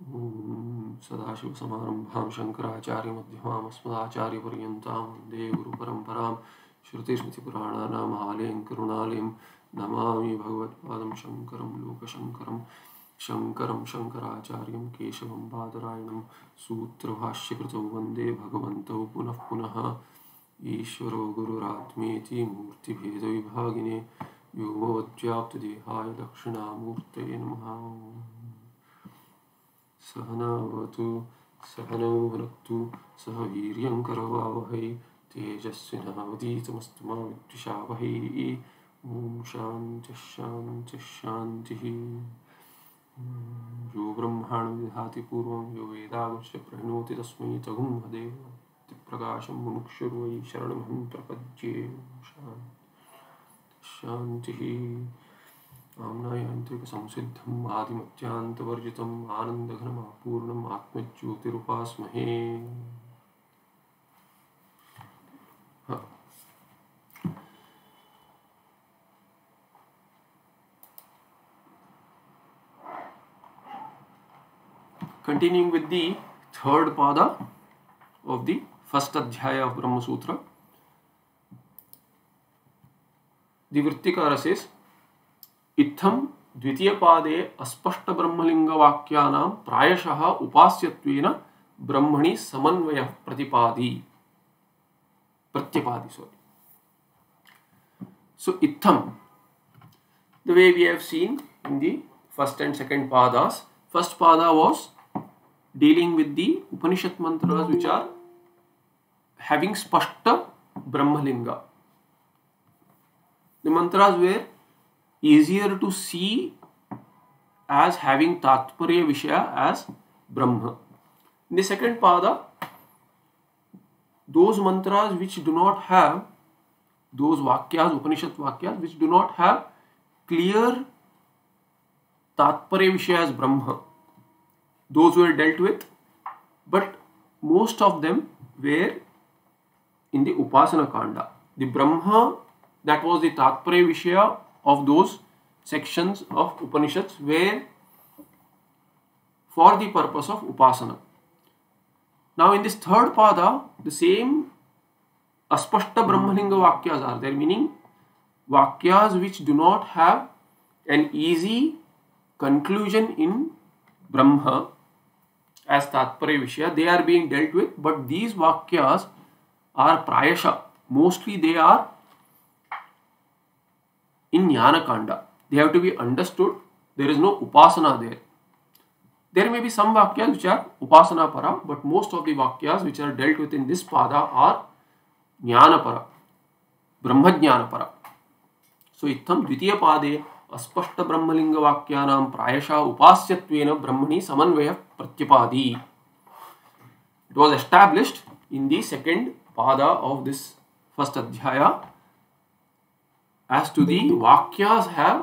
सदाशिवसमारम्भां शङ्कराचार्यमध्यमाम् अस्मदाचार्यपर्यन्तां वंदे गुरुपरम्परां श्रुतिस्मृतिपुराणानाम् आलयं करुणालयं नमामि भगवत्पादं शङ्करं लोकशङ्करं शङ्करं शङ्कराचार्यं केशवं बादरायणं सूत्रभाष्यकृतौ वंदे भगवन्तौ पुनः पुनः ईश्वरो गुरुरात्मेति मूर्तिभेदविभागिने व्योमवद्व्याप्तदेहाय दक्षिणामूर्तये नमः। सहनावतु सहनौ सह वीर्यं करवावहै तेजस्विनावतीतमस्तु मा विद्विषावहै। ॐ शान्तिः शान्तिः यो ब्रह्माणं विधाति पूर्वं, यो वेदागुश्च प्रणोति तस्मै तगुं हदेव प्रकाशं मुमुक्षुर्वै शरणमहं प्रपद्ये। शान्तिः। स्वामनायांते संसिद्धम आदिमत्यांतवर्जितम आनंदघनम अपूर्णम continuing with the third pada of the first adhyaya of Brahma Sutra the वृत्तिकार इत्थम द्वितीय पादे अस्पष्ट ब्रह्मलिंगवाक्या प्रायश उपास्य ब्रह्मणि समन्वय प्रतिपादी। प्रत्यपादी sorry so इत्थम the way we have seen in the first and second padas first pada was dealing with the Upanishad mantra which are having spashta brahmalinga the mantras were easier to see as having tatparya vishaya as brahma in the second pada those mantras which do not have those vakyas upanishad vakyas which do not have clear tatparya vishaya as brahma those were dealt with but most of them were in the upasana kanda the brahma that was the tatparya vishaya of those sections of Upanishads where for the purpose of Upasana. Now, in this third pada, the same Aspashta Brahmalinga Vakyas are there, meaning Vakyas which do not have an easy conclusion in Brahma as Tatparya Vishaya, they are being dealt with, but these Vakyas are Prayasha. Mostly they are in Jnana Kanda. They have to be understood. There is no Upasana there. There may be some Vakyas which are Upasana Para, but most of the Vakyas which are dealt with in this Pada are Jnana Para, Brahma Jnana Para. So, इत्थम द्वितीय पादे अस्पष्ट ब्रह्मलिंग वाक्यानां प्रायशः उपास्यत्वेन ब्रह्मणि समन्वय प्रत्यपादी It was established in the second pada of this first adhyaya as to the vakyas have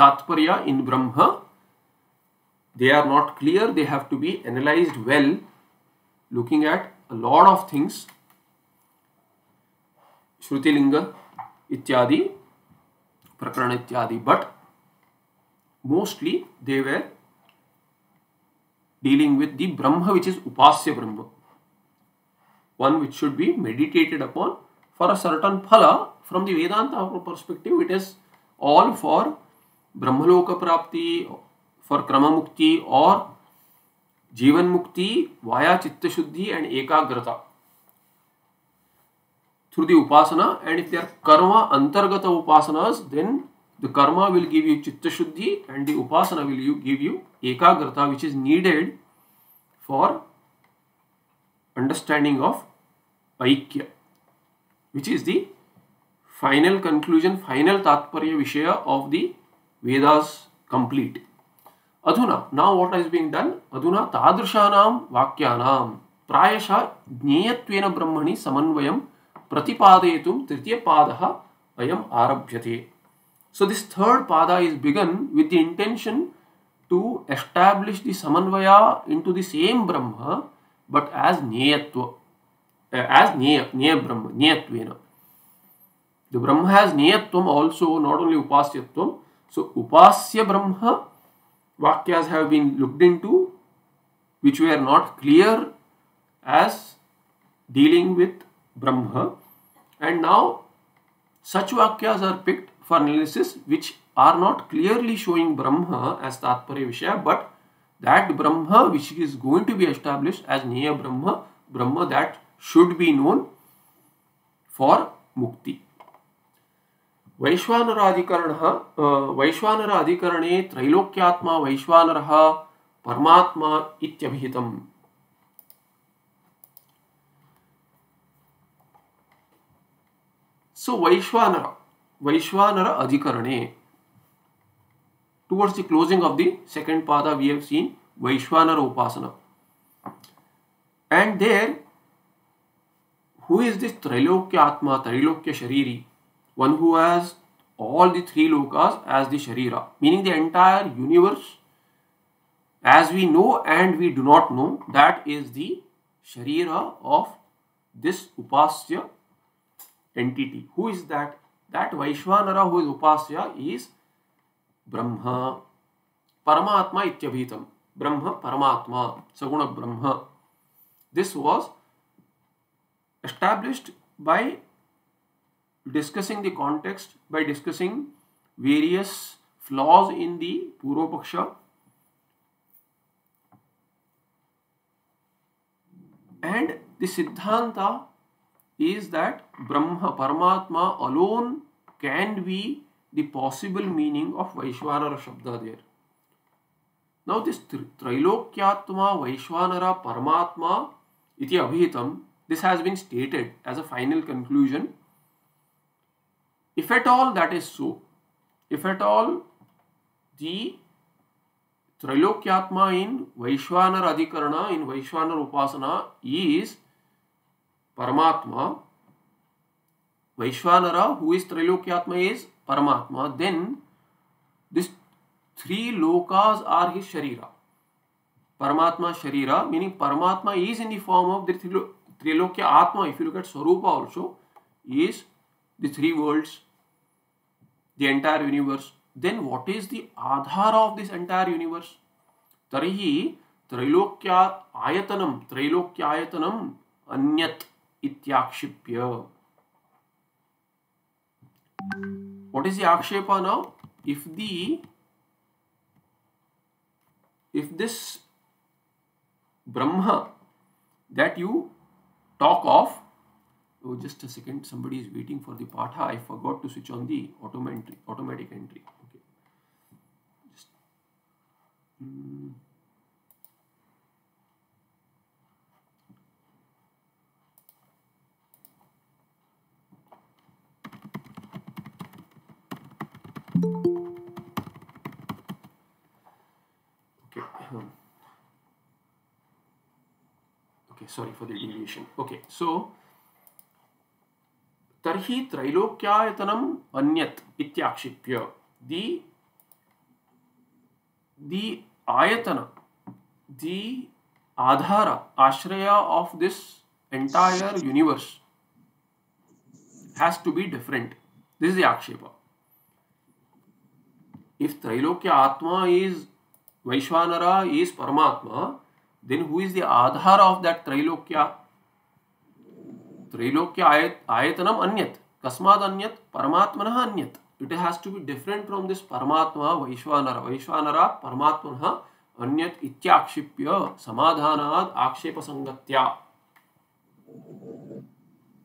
tatparya in brahma they are not clear they have to be analyzed well looking at a lot of things shruti ityadi prakarana ityadi but mostly they were dealing with the brahma which is upasya brahma one which should be meditated upon for a certain phala from the Vedanta perspective, it is all for Brahmaloka Prapti, for Krama Mukti or Jivan Mukti via Chitta Shuddhi and Ekagrata through the Upasana. And if they are Karma Antargata Upasanas, then the Karma will give you Chitta Shuddhi and the Upasana will give you Ekagrata, which is needed for understanding of Aikya, which is the final conclusion final tatparya vishaya of the Vedas complete अधुना now what is being done अधुना तादृशानां वाक्यानां प्रायश ज्ञेयत्वेन ब्रह्मणि समन्वयं प्रतिपादयितुं तृतीय पादः अयम् आरभ्यते so this third pada is begun with the intention to establish the samanvaya into the same Brahman but as ज्ञेयत्व as neya, neya brahma, neyatvena. The Brahma has Niyatvam also, not only Upasyatvam. So Upasya Brahma Vakyas have been looked into which were not clear as dealing with Brahma and now such Vakyas are picked for analysis which are not clearly showing Brahma as Tatparya Vishaya but that Brahma which is going to be established as Neya Brahma, Brahma that should be known for Mukti. वैश्वानराधिकरणः वैश्वानर अधिकरणे त्रैलोक्यात्मा वैश्वानरः परमात्मा इत्यभिहितम् So Vaishwanara, Vaishwanara Adhikarane. Towards the closing of the second pada, we have seen Vaishwanara Upasana. And there, who is this Trilokya Atma, Trilokya Shariri? One who has all the three lokas as the Sharira, meaning the entire universe as we know and we do not know, that is the Sharira of this Upasya entity. Who is that? That Vaishwanara who is Upasya is Brahma. Paramatma ityabhitam. Brahma, Paramatma, Saguna Brahma. This was established by discussing the context, by discussing various flaws in the Purva And the Siddhanta is that Brahma, Paramatma alone can be the possible meaning of Vaishwanara Shabda there. Now this Trilokyatma, Vaishwanara, Paramatma iti abhitam, this has been stated as a final conclusion. If at all that is so, if at all the Trilokyatma in Vaishwanara Adhikarana, in Vaishwanara Upasana is Paramatma, Vaishwanara, who is Trilokyatma, is Paramatma, then these three lokas are his Sharira. Paramatma Sharira, meaning Paramatma is in the form of the trilokya atma if you look at swarupa also is the three worlds the entire universe then what is the adhara of this entire universe तरी त्रैलोक्य आयतनम, त्रैलोक्य अन्यत इत्याक्षिप्य। What is दक्षेप akshepa now if the if this Brahman that you talk of oh just a second somebody is waiting for the patha I forgot to switch on the automatic automatic entry okay just mm. Okay. Okay, sorry for the deviation. Okay, so Tarhi Trilokyayatanam Anyat Ityakshipya. The the ayatana, the adhara, ashraya of this entire universe has to be different. This is the akshepa. If Trilokya Atma is Vaishvanara is Paramatma, then who is the adhara of that त्रैलोक्या त्रैलोक्य आयत आयतनम अन्यत कस्मात अन्यत परमात्मन अन्यत it has to be different from this Paramatma Vaishvanara Vaishvanara परमात्मन अन्यत इत्याक्षिप्य समाधान आक्षेप संगत्या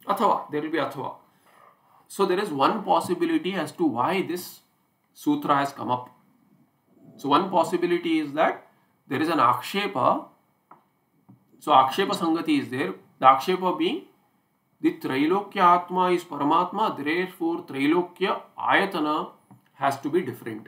अथवा there be अथवा so there is one possibility as to why this sutra has come up so one possibility is that there is an akshepa So akshepa sangati is there. The akshepa being the Trailokya Atma is Paramatma, therefore Trailokya Ayatana has to be different.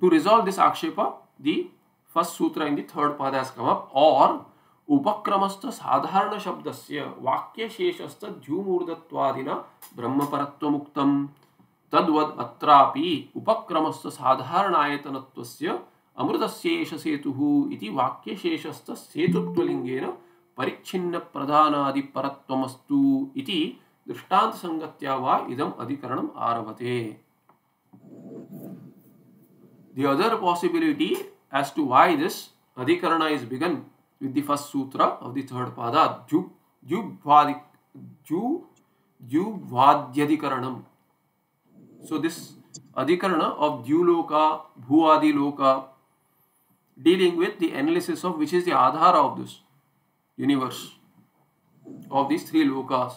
To resolve this akshepa, the first sutra in the third pada has come up or उपक्रमस्थ साधारण शब्दस्य वाक्यशेषस्थ द्युमूर्धत्वादिना ब्रह्मपरत्वमुक्तम् तद्वद अत्रापि उपक्रमस्थ साधारणायतनत्वस्य अमृतस्येष सेतुः इति वाक्यशेषस्थ सेतुत्वलिङ्गेन परिच्छिन्न इति दृष्टांत वा इदम अधिकरणम आरभते The other possibility as to why this Adhikarana is begun with the first sutra of the third pada, Jubhvadyadhikaranam. So this Adhikarana of Dhyuloka, Bhuadiloka, dealing with the analysis of which is the adhara of this universe, of these three lokas.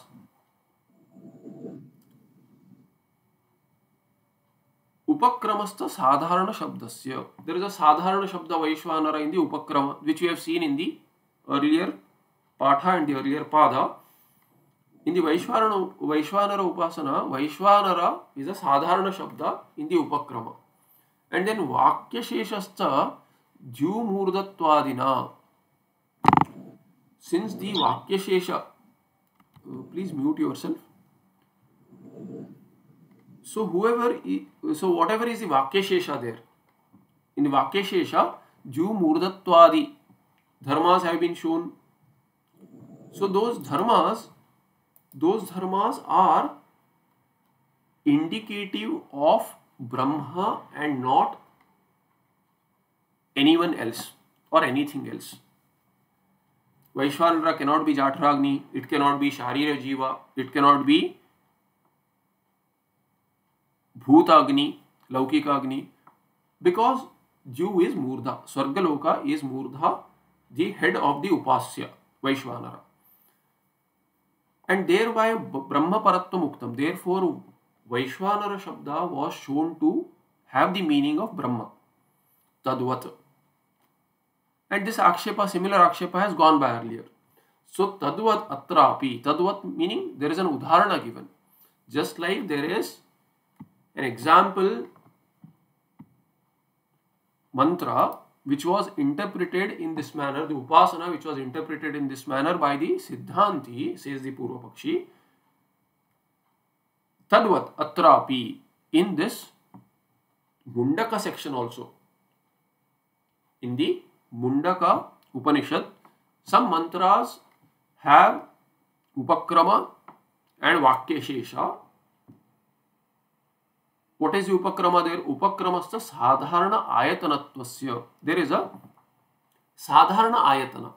Upakramasta sadharana shabdasya. There is a sadharana shabda Vaishwanara in the upakrama, which we have seen in the earlier patha and the earlier pada. In the Vaishwanara, Vaishwanara upasana, Vaishwanara is a sadharana shabda in the upakrama. And then Vakya Sheshastha ज्यूमूर्धत्वादिना। Since the vakyashesha please mute yourself so however so whatever is the vakyashesha there in vakyashesha ज्यूमूर्धत्वादि, dharmas have been shown so those dharmas those dharmas are indicative of Brahman and not anyone else or anything else. Vaishwanara cannot be Jatragni, it cannot be Sharira Jiva, it cannot be Bhutagni, Laukikagni, because Jew is Murdha, Swargaloka is Murdha, the head of the Upasya, Vaishwanara. And thereby Brahma Paratva Muktam, therefore Vaishwanara Shabda was shown to have the meaning of Brahma, Tadvat. And this Akshepa, similar Akshepa has gone by earlier. So Tadvat Atrapi, Tadvat meaning there is an Udharana given. Just like there is an example mantra which was interpreted in this manner, the upasana which was interpreted in this manner by the Siddhanti, says the Purvapakshi. Tadvat atrapi, in this Mundaka section also, in the Mundaka Upanishad some mantras have upakrama and vakya shesha what is उपक्रम देर उपक्रम से साधारण आयतन there is a साधारण आयतन।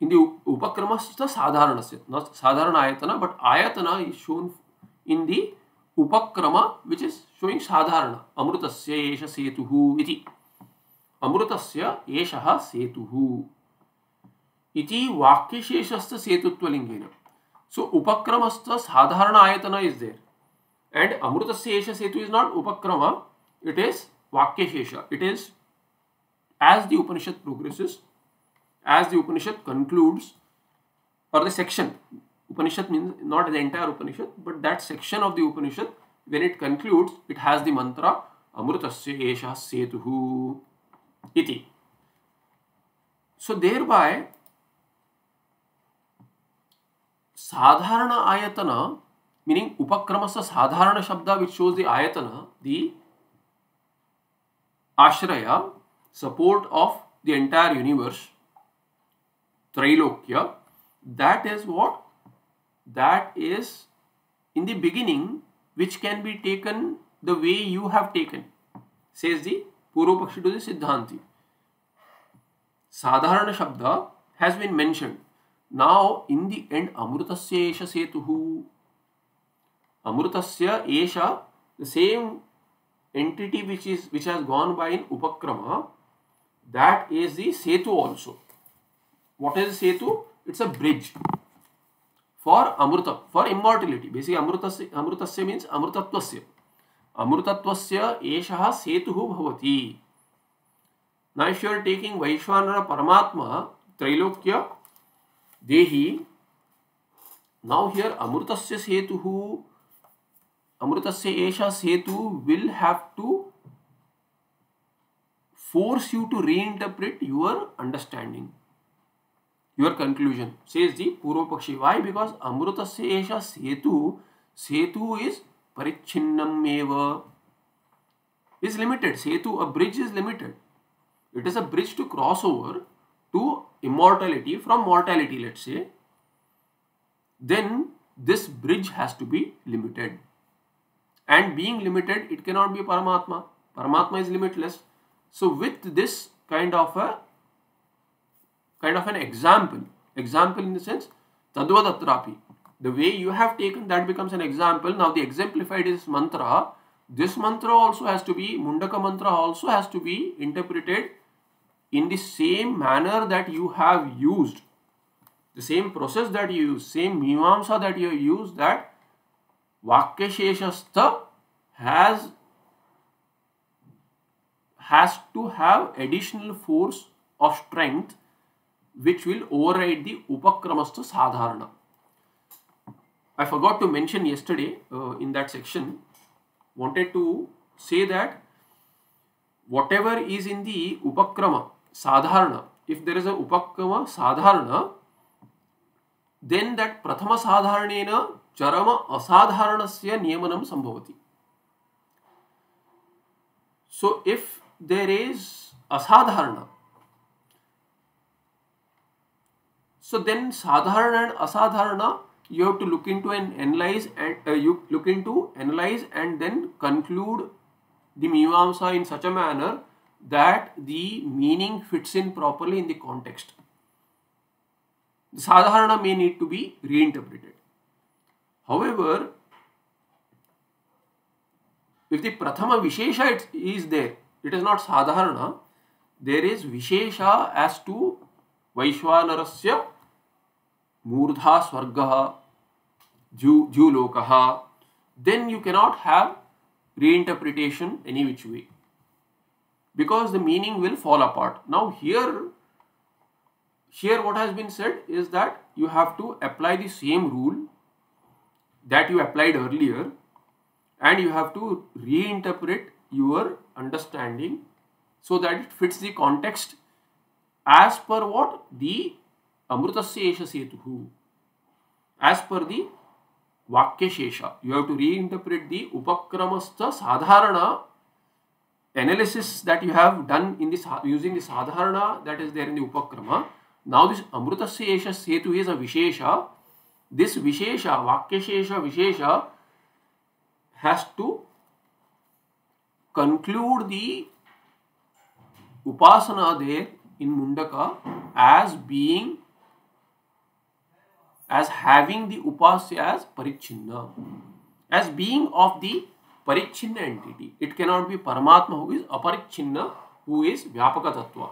इन दी उपक्रम साधारण से साधारण आयतन बट आयतन इज़ शोन इन दी उपक्रम विच इज़ शोइंग साधारण अमृत सेतु अमृत एषः सेतुः। सेतुत्विंग सो उपक्रमस्थ साधारण आयतन is there and amrita esha setu is not upakrama it is vakyashesha. It is as the Upanishad progresses as the Upanishad concludes or the section Upanishad means not the entire Upanishad but that section of the Upanishad when it concludes it has the mantra अमृतस्य एष इति। सो there by साधारण आयतन meaning उपक्रम से sadharana shabda which shows the ayatana the ashraya support of the entire universe trailokya that is what that is in the beginning which can be taken the way you have taken says the purva pakshi to siddhanti. Sadharana shabda has been mention now in the end amrita setu. Amrita same entity which is which has gone by in upakrama that is the setu also what is setu it's a bridge for amrita for immortality basic amrita amrita means amritatva अमृतत्वस्य एषः सेतुः भवति। If you are taking वैश्वानर परमात्मा त्रैलोक्य देही now here अमृतस्य सेतुः अमृतस्य सेतु will have to force you to reinterpret your understanding your conclusion says the purvapakshi why because amrita setu setu is Parichinnam Eva, is limited. Setu, a bridge is limited. It is a bridge to cross over to immortality from mortality, let's say. Then this bridge has to be limited. And being limited, it cannot be Paramatma. Paramatma is limitless. So with this kind of a kind of an example, example in the sense Tadvadatrapi. The way you have taken that becomes an example. Now the exemplified is mantra. This mantra also has to be, Mundaka mantra also has to be interpreted in the same manner that you have used. The same process that you use, same Mimamsa that you use, that Vakyasheshastha has has to have additional force of strength which will override the Upakramastha Sadharana. I forgot to mention yesterday uh, in that section, wanted to say that whatever is in the Upakrama Sadharana, if there is a Upakrama Sadharana, then that Prathama Sadharanena Charama Asadharanasya Niyamanam Sambhavati. So if there is Asadharana, so then Sadharana and Asadharana you have to look into and analyze and uh, you look into analyze and then conclude the mimamsa in such a manner that the meaning fits in properly in the context. The sadharana may need to be reinterpreted. However if the prathama vishesha is there it is not sadharana there is vishesha as to vaishwanarasya Murdha Swargaha, julo kaha? then you cannot have reinterpretation any which way because the meaning will fall apart. Now here, here what has been said is that you have to apply the same rule that you applied earlier and you have to reinterpret your understanding so that it fits the context as per what the अमृतस्येष setu as per the vakyashesha you have to re the upakramastha sadharana analysis that you have done in the using the sadharana that is there in the upakrama. Now this अमृतस्येष setu is a vishesha. This vishesha, vakyashesha vishesha has to conclude the upasana there in Mundaka as being as having the upasya as parichinna, as being of the parichinna entity. It cannot be Paramatma who is aparichinna, who is Vyapaka Tattva.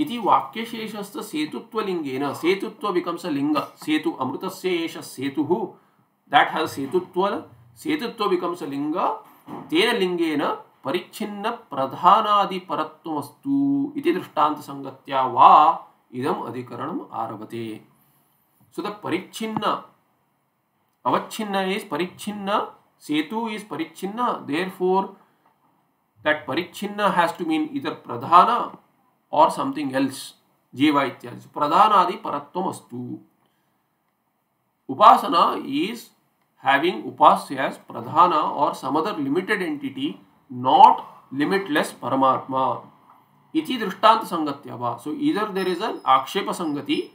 इति वाक्यशेषस्थ सेतुत्व Lingen सेतुत्व becomes a लिंग सेतु अमृतस्य एष सेतुः that has setutva setutva becomes a linga तेन Lingen परिच्छिन्न प्रधानादिपरत्वमस्तु इति दृष्टांत संगत्या वा इदम अधिकरणम आरभते So the parichinna, avachinna is parichinna, setu is parichinna, therefore that parichinna has to mean either pradhana or something else. Jiva ityadi. So pradhanadi paratvam astu. Upasana is having upasya as pradhana or some other limited entity, not limitless paramatma. Iti drishtanta sangatyava. So either there is an akshepa sangati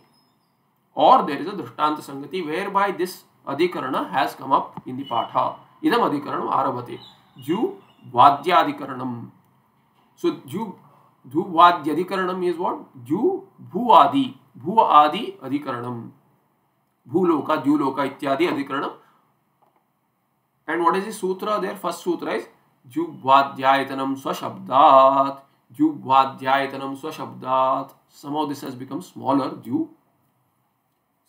or there is a drishtanta sangati whereby this adhikarana has come up in the patha. Idam adhikaranam arabhate. Ju vadyadhikaranam. So ju ju vadyadhikaranam is what? Ju bhu adi. Bhu adi adhikaranam. Bhuloka, Juloka ityadi adhikaranam. And what is the sutra there? First sutra is Jugvadhyayatanam swashabdat. Jugvadhyayatanam swashabdat. Somehow this has become smaller. Ju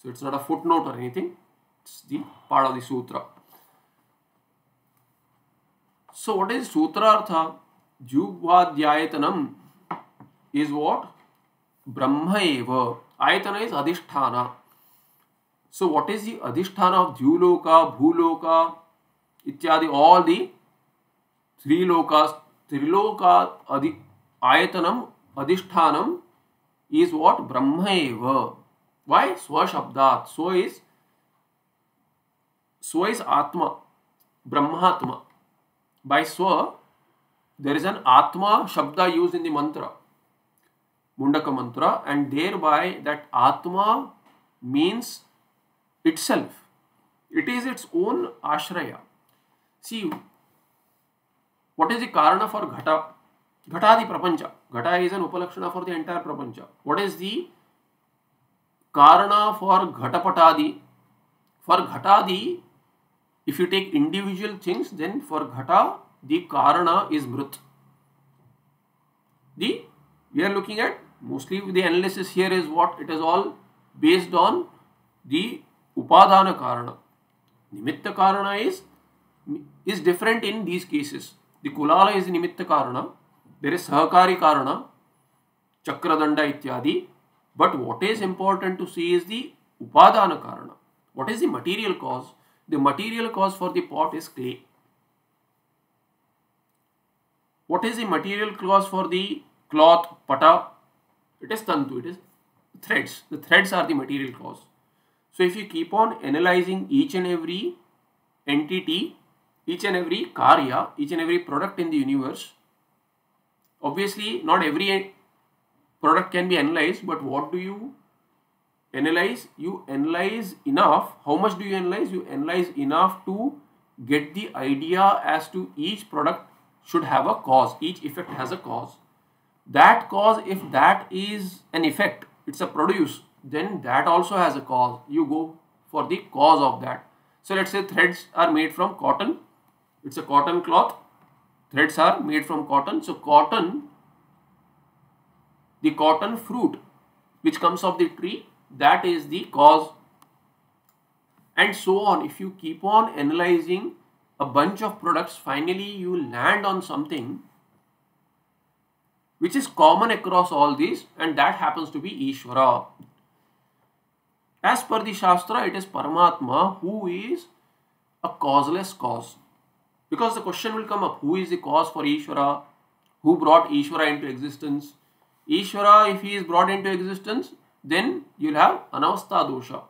So it's not a footnote or anything. It's the part of the sutra. So what is Sutrartha? Jugvadhyayatanam is what? Brahma eva. Ayatana is Adhisthana. So what is the Adhisthana of Dhyuloka, Bhuloka, ityadi, all the three lokas, Triloka, Adi, Ayatanam, Adhishthanam is what? Brahma eva. Why? Swa Shabdat. Swa is Swa is Atma, Brahmatma. By Swa, there is an Atma Shabda used in the mantra, Mundaka mantra, and thereby that Atma means itself. It is its own Ashraya. See, what is the karana for ghata Ghatadi prapancha. Ghata is an upalakshana for the entire prapancha. What is the karana for ghatapatadi? For ghatadi, if you take individual things, then for ghata, the karana is mrut. The we are looking at mostly the analysis here is what it is all based on the upadana karana. Nimitta karana is is different in these cases. The kulala is nimitta karana there is sahakari karana chakradanda ityadi but what is important to see is the upadana karana. What is the material cause? The material cause for the pot is clay. What is the material cause for the cloth pata it is tantu it is threads. The threads are the material cause. So if you keep on analyzing each and every entity each and every karya each and every product in the universe obviously not every product can be analyzed but what do you analyze? You analyze enough. How much do you analyze? You analyze enough to get the idea as to each product should have a cause each effect has a cause. That cause if that is an effect it's a produce then that also has a cause. You go for the cause of that. So let's say threads are made from cotton. It's a cotton cloth. Threads are made from cotton. So cotton the cotton fruit which comes off the tree that is the cause and so on if you keep on analyzing a bunch of products finally you land on something which is common across all these and that happens to be Ishvara. As per the Shastra, it is Paramatma who is a causeless cause. Because the question will come up, who is the cause for Ishvara? Who brought Ishvara into existence? Ishvara, if he is brought into existence, then you'll have anavastha dosha.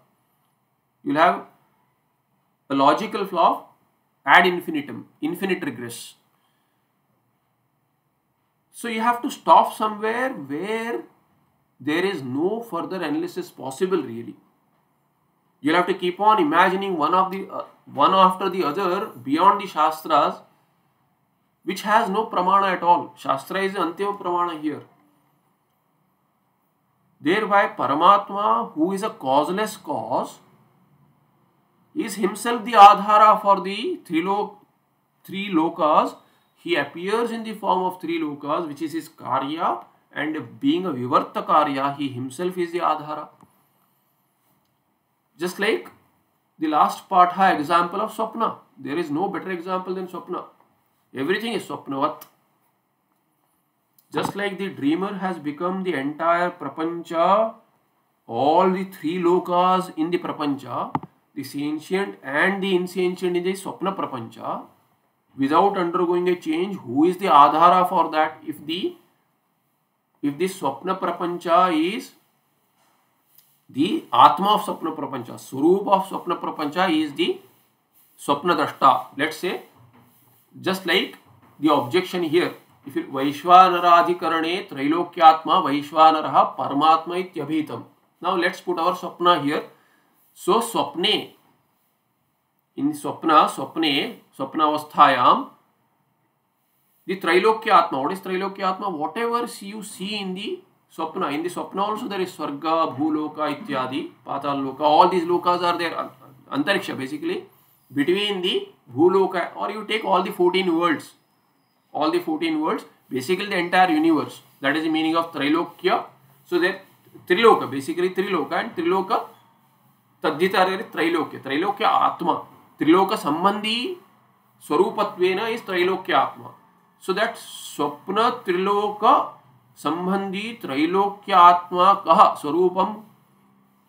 You'll have a logical flaw ad infinitum, infinite regress. So you have to stop somewhere where there is no further analysis possible really. You'll have to keep on imagining one of the uh, one after the other beyond the Shastras, which has no pramana at all. Shastra is the Antyava pramana here. Thereby, Paramatma, who is a causeless cause, is himself the Adhara for the three, lo- three lokas. He appears in the form of three lokas, which is his Karya, and being a Vivarta Karya, he himself is the Adhara. Just like the last part ha example of Swapna. There is no better example than Swapna. Everything is Swapnavat. Just like the dreamer has become the entire Prapancha, all the three lokas in the Prapancha, the sentient and the insentient in the Swapna Prapancha, without undergoing a change, who is the Adhara for that? If the if the Swapna Prapancha is the Atma of Swapna Prapancha, Swarup of Swapna Prapancha is the Swapna Drashta. Let's say, just like the objection here, फिर वैश्वानराधिकरणे त्रैलोक्यात्मा वैश्वानर परमात्मा इत्यभीतम now let's put our swapna here so स्वप्ने, इन स्वप्न, स्वप्ने स्वप्नावस्थायाम दि त्रैलोक्य आत्मा what is trailokya atma whatever see you see in the swapna in the स्वप्न also there is स्वर्ग, भूलोक इत्यादि, Patala loka all these lokas are there antariksha basically between the Bhuloka और you take all the fourteen worlds All the 14 worlds. Basically the entire universe. That is the meaning of Trailokya. So that Triloka, basically Triloka and Triloka तद्धितारे त्रैलोक्य त्रैलोक्य आत्मा त्रिलोक संबंधी स्वरूपत्वेन is trailokya आत्मा so that स्वप्न त्रिलोक संबंधी त्रैलोक्य आत्मा कह स्वरूपम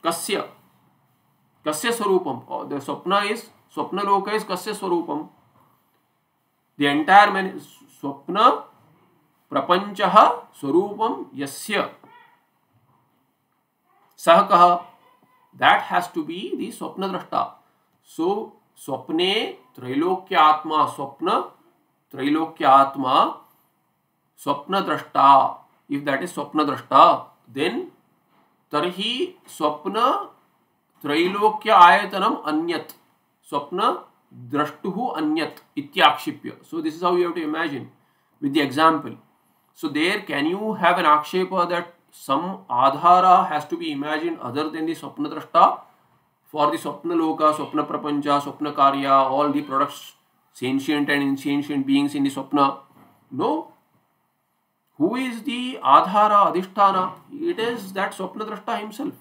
कस्य कस्य स्वरूपम द स्वप्न इज़ स्वप्न लोक इज़ कस्य स्वरूपम द एंटायर मैन स्वप्न प्रपंच स्वरूप यस्य। सह कह that has to be the swapna drashta so, स्वप्ने त्रैलोक्य आत्मा स्वप्न त्रैलोक्य आत्मा स्वप्न द्रष्टा इफ़ दैट इज़ स्वप्न द्रष्टा देन तरही स्वप्न त्रैलोक्य आयतनम अन्यत। स्वप्न drashtuhu anyat ityakshipya. So this is how you have to imagine with the example. So there can you have an akshepa that some adhara has to be imagined other than the swapna drashta for the swapna loka, swapna prapancha, swapna karya, all the products, sentient and insentient beings in the swapna. No. Who is the adhara, adhisthana? It is that swapna drashta himself.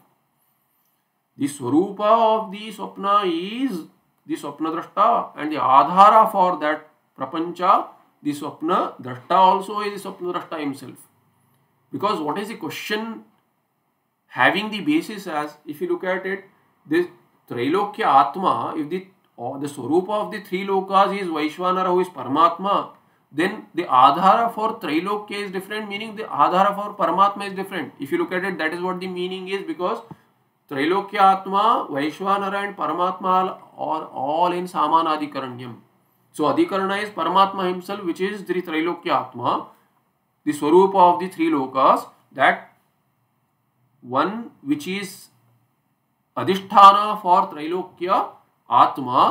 The swarupa of the swapna is the swapna drashta and the adhara for that prapancha, the swapna drashta also is the swapna drashta himself. Because what is the question having the basis as, if you look at it, this Trailokya Atma, if the or the Swarupa of the three lokas is Vaishwanara who is Paramatma, then the Adhara for Trailokya is different, meaning the Adhara for Paramatma is different. If you look at it, that is what the meaning is because त्रैलोक्य आत्मा वैश्वानारायण, परमात्मा और all in सामान अधिकरण्यम सो अधिकरण is परमात्मा himself which is द्री त्रैलोक्य आत्मा the स्वरूप of the three Lucas that one which is अधिष्ठान फॉर त्रैलोक्य आत्मा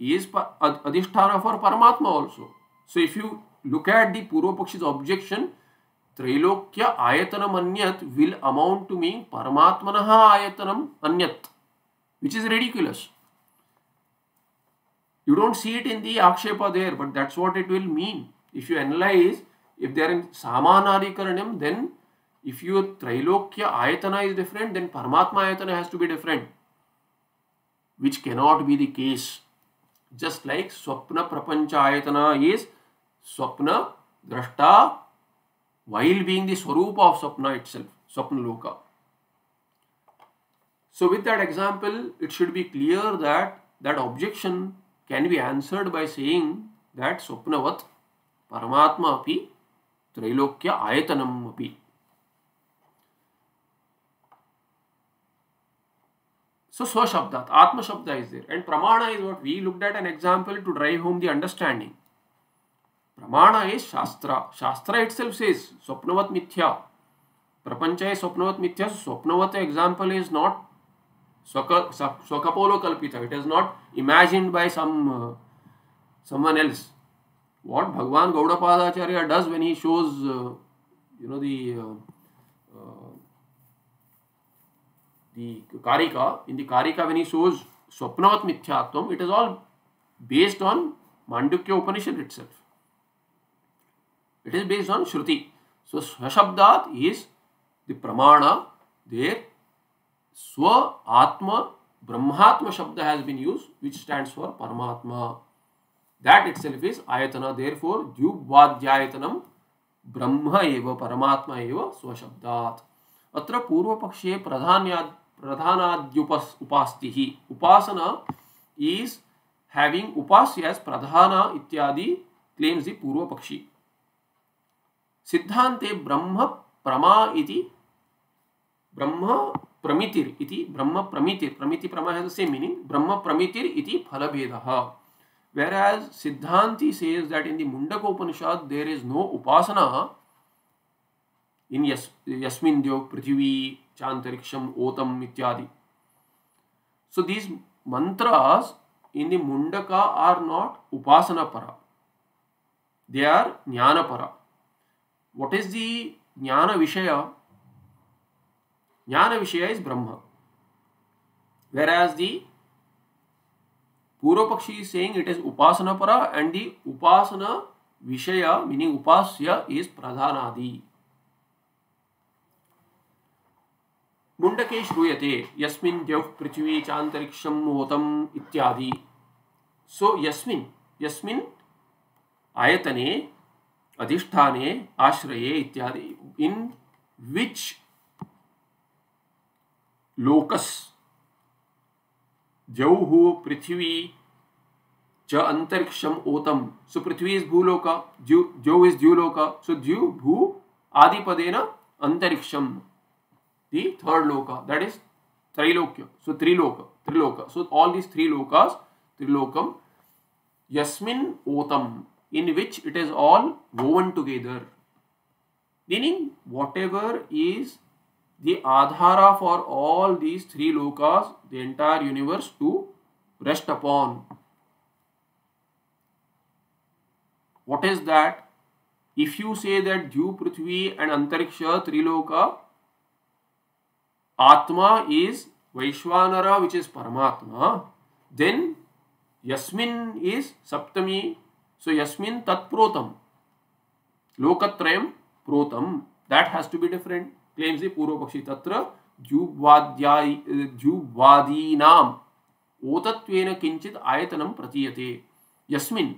इज़ अधिष्ठान फॉर परमात्मा also so if you look at दूर्व पक्षीज ऑब्जेक्शन त्रैलोक्य आयतनम अन्यत विल अमाउंट टू मी परमात्मन आयतनम अन्यत which is ridiculous you don't see it in the akshepa there but that's what it will mean if you analyse if there in सामानिकरण्यम then if you trailokya ayatana is different then परमात्मा आयतन has to be different which cannot be the case just like स्वप्न प्रपंच आयतन is स्वप्न द्रष्टा while being the Swarupa of Swapna itself, Swapna Loka. So with that example, it should be clear that that objection can be answered by saying that Swapnavat Paramatma api Trilokya Ayatanam api. So Swashabdat, Atma Shabda is there. And Pramana is what we looked at an example to drive home the understanding. प्रमाण है शास्त्र शास्त्र it's says स्वप्नवत मिथ्या। प्रपंच है स्वप्नवत मिथ्या, स्वप्नवत एग्ज़ाम्पल इज़ नॉट स्वकपोलो कल्पित it is not imagined by someone else what Bhagavan Gaudapadacharya does when he shows you know the the Karika in the Karika when he shows स्वप्नवत मिथ्यात्व it is all based on Mandukya Upanishad itself It is based on Shruti. So Swashabdat is the Pramana there. Swa Atma Brahmatma Shabda has been used which stands for Paramatma. That itself is Ayatana. Therefore, Dyubhadhyayatanam Brahma eva Paramatma eva Swashabdat. अत्र पूर्व पक्षे प्रधान्या प्रधानाद्युपस्ति ही उपासना is having upasya as pradhana ityadi claims the purva सिद्धांते ब्रह्म प्रमा इति ब्रह्म प्रमितिर इति ब्रह्म प्रमितिर। प्रमिति प्रमा है same meaning ब्रह्म प्रमितिर इति फल भेद whereas siddhanti says that in the Mundaka Upanishad there is no upasana. In yes यस्ो पृथिवी चांतरिक्षम ओतम इत्यादि। So these mantra in the Mundaka are not upasana para they are ज्ञान परा what is the jnana vishaya? Jnana vishaya is brahma. Whereas the purvapakshi is saying it is upasana para and the उपासना विषय meaning उपास्य is प्रधानादि मुंडके श्रूयते यस्मिन देव पृथ्वी चांतरिक्षम मोतम इत्यादि सो यस्मिन यस्मिन आयतने अधिष्ठाने, आश्रये इत्यादि। इन विच लोकस जौ पृथ्वी च अंतरिक्षम ओतम। सो पृथ्वी इज़ भूलोक, जौ इज़ द्यूलोक। सो द्यू, भू, आदिपदेन अंतरिक्षम। The third loka that is trailokya. So triloka triloka. So all these three lokas त्रिलोकम, यस्मिन ओतम। In which it is all woven together meaning whatever is the adhara for all these three lokas the entire universe to rest upon What is that? If you say that Dhyu, Prithvi and Antariksha, Triloka, Atma is Vaishwanara, which is Paramatma, then Yasmin is Saptami. So Yasmin Tat Protam. Lokatrayam Protam. That has to be different. Claims the Purvapakshi Tatra द्युवादीनाम ओतत्वेन किंचित आयतनम प्रतीयते यस्मिन्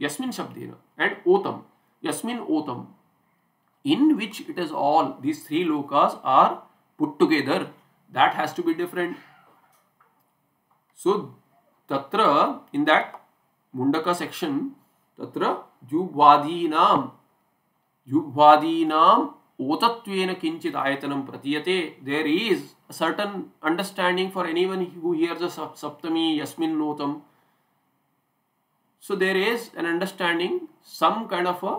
यस्मिन् शब्देन and ओतम यस्मिन् ओतम in which it is all these three lokas are put together that has to be different so tatra in that mundaka section तत्र जुह्वादीनां जुह्वादीनां ओतत्वेन किञ्चित् आयतनं प्रतीयते. There is certain understanding for anyone who hear the सप्तमी यस्मिन् ओतं so there is an understanding some kind of a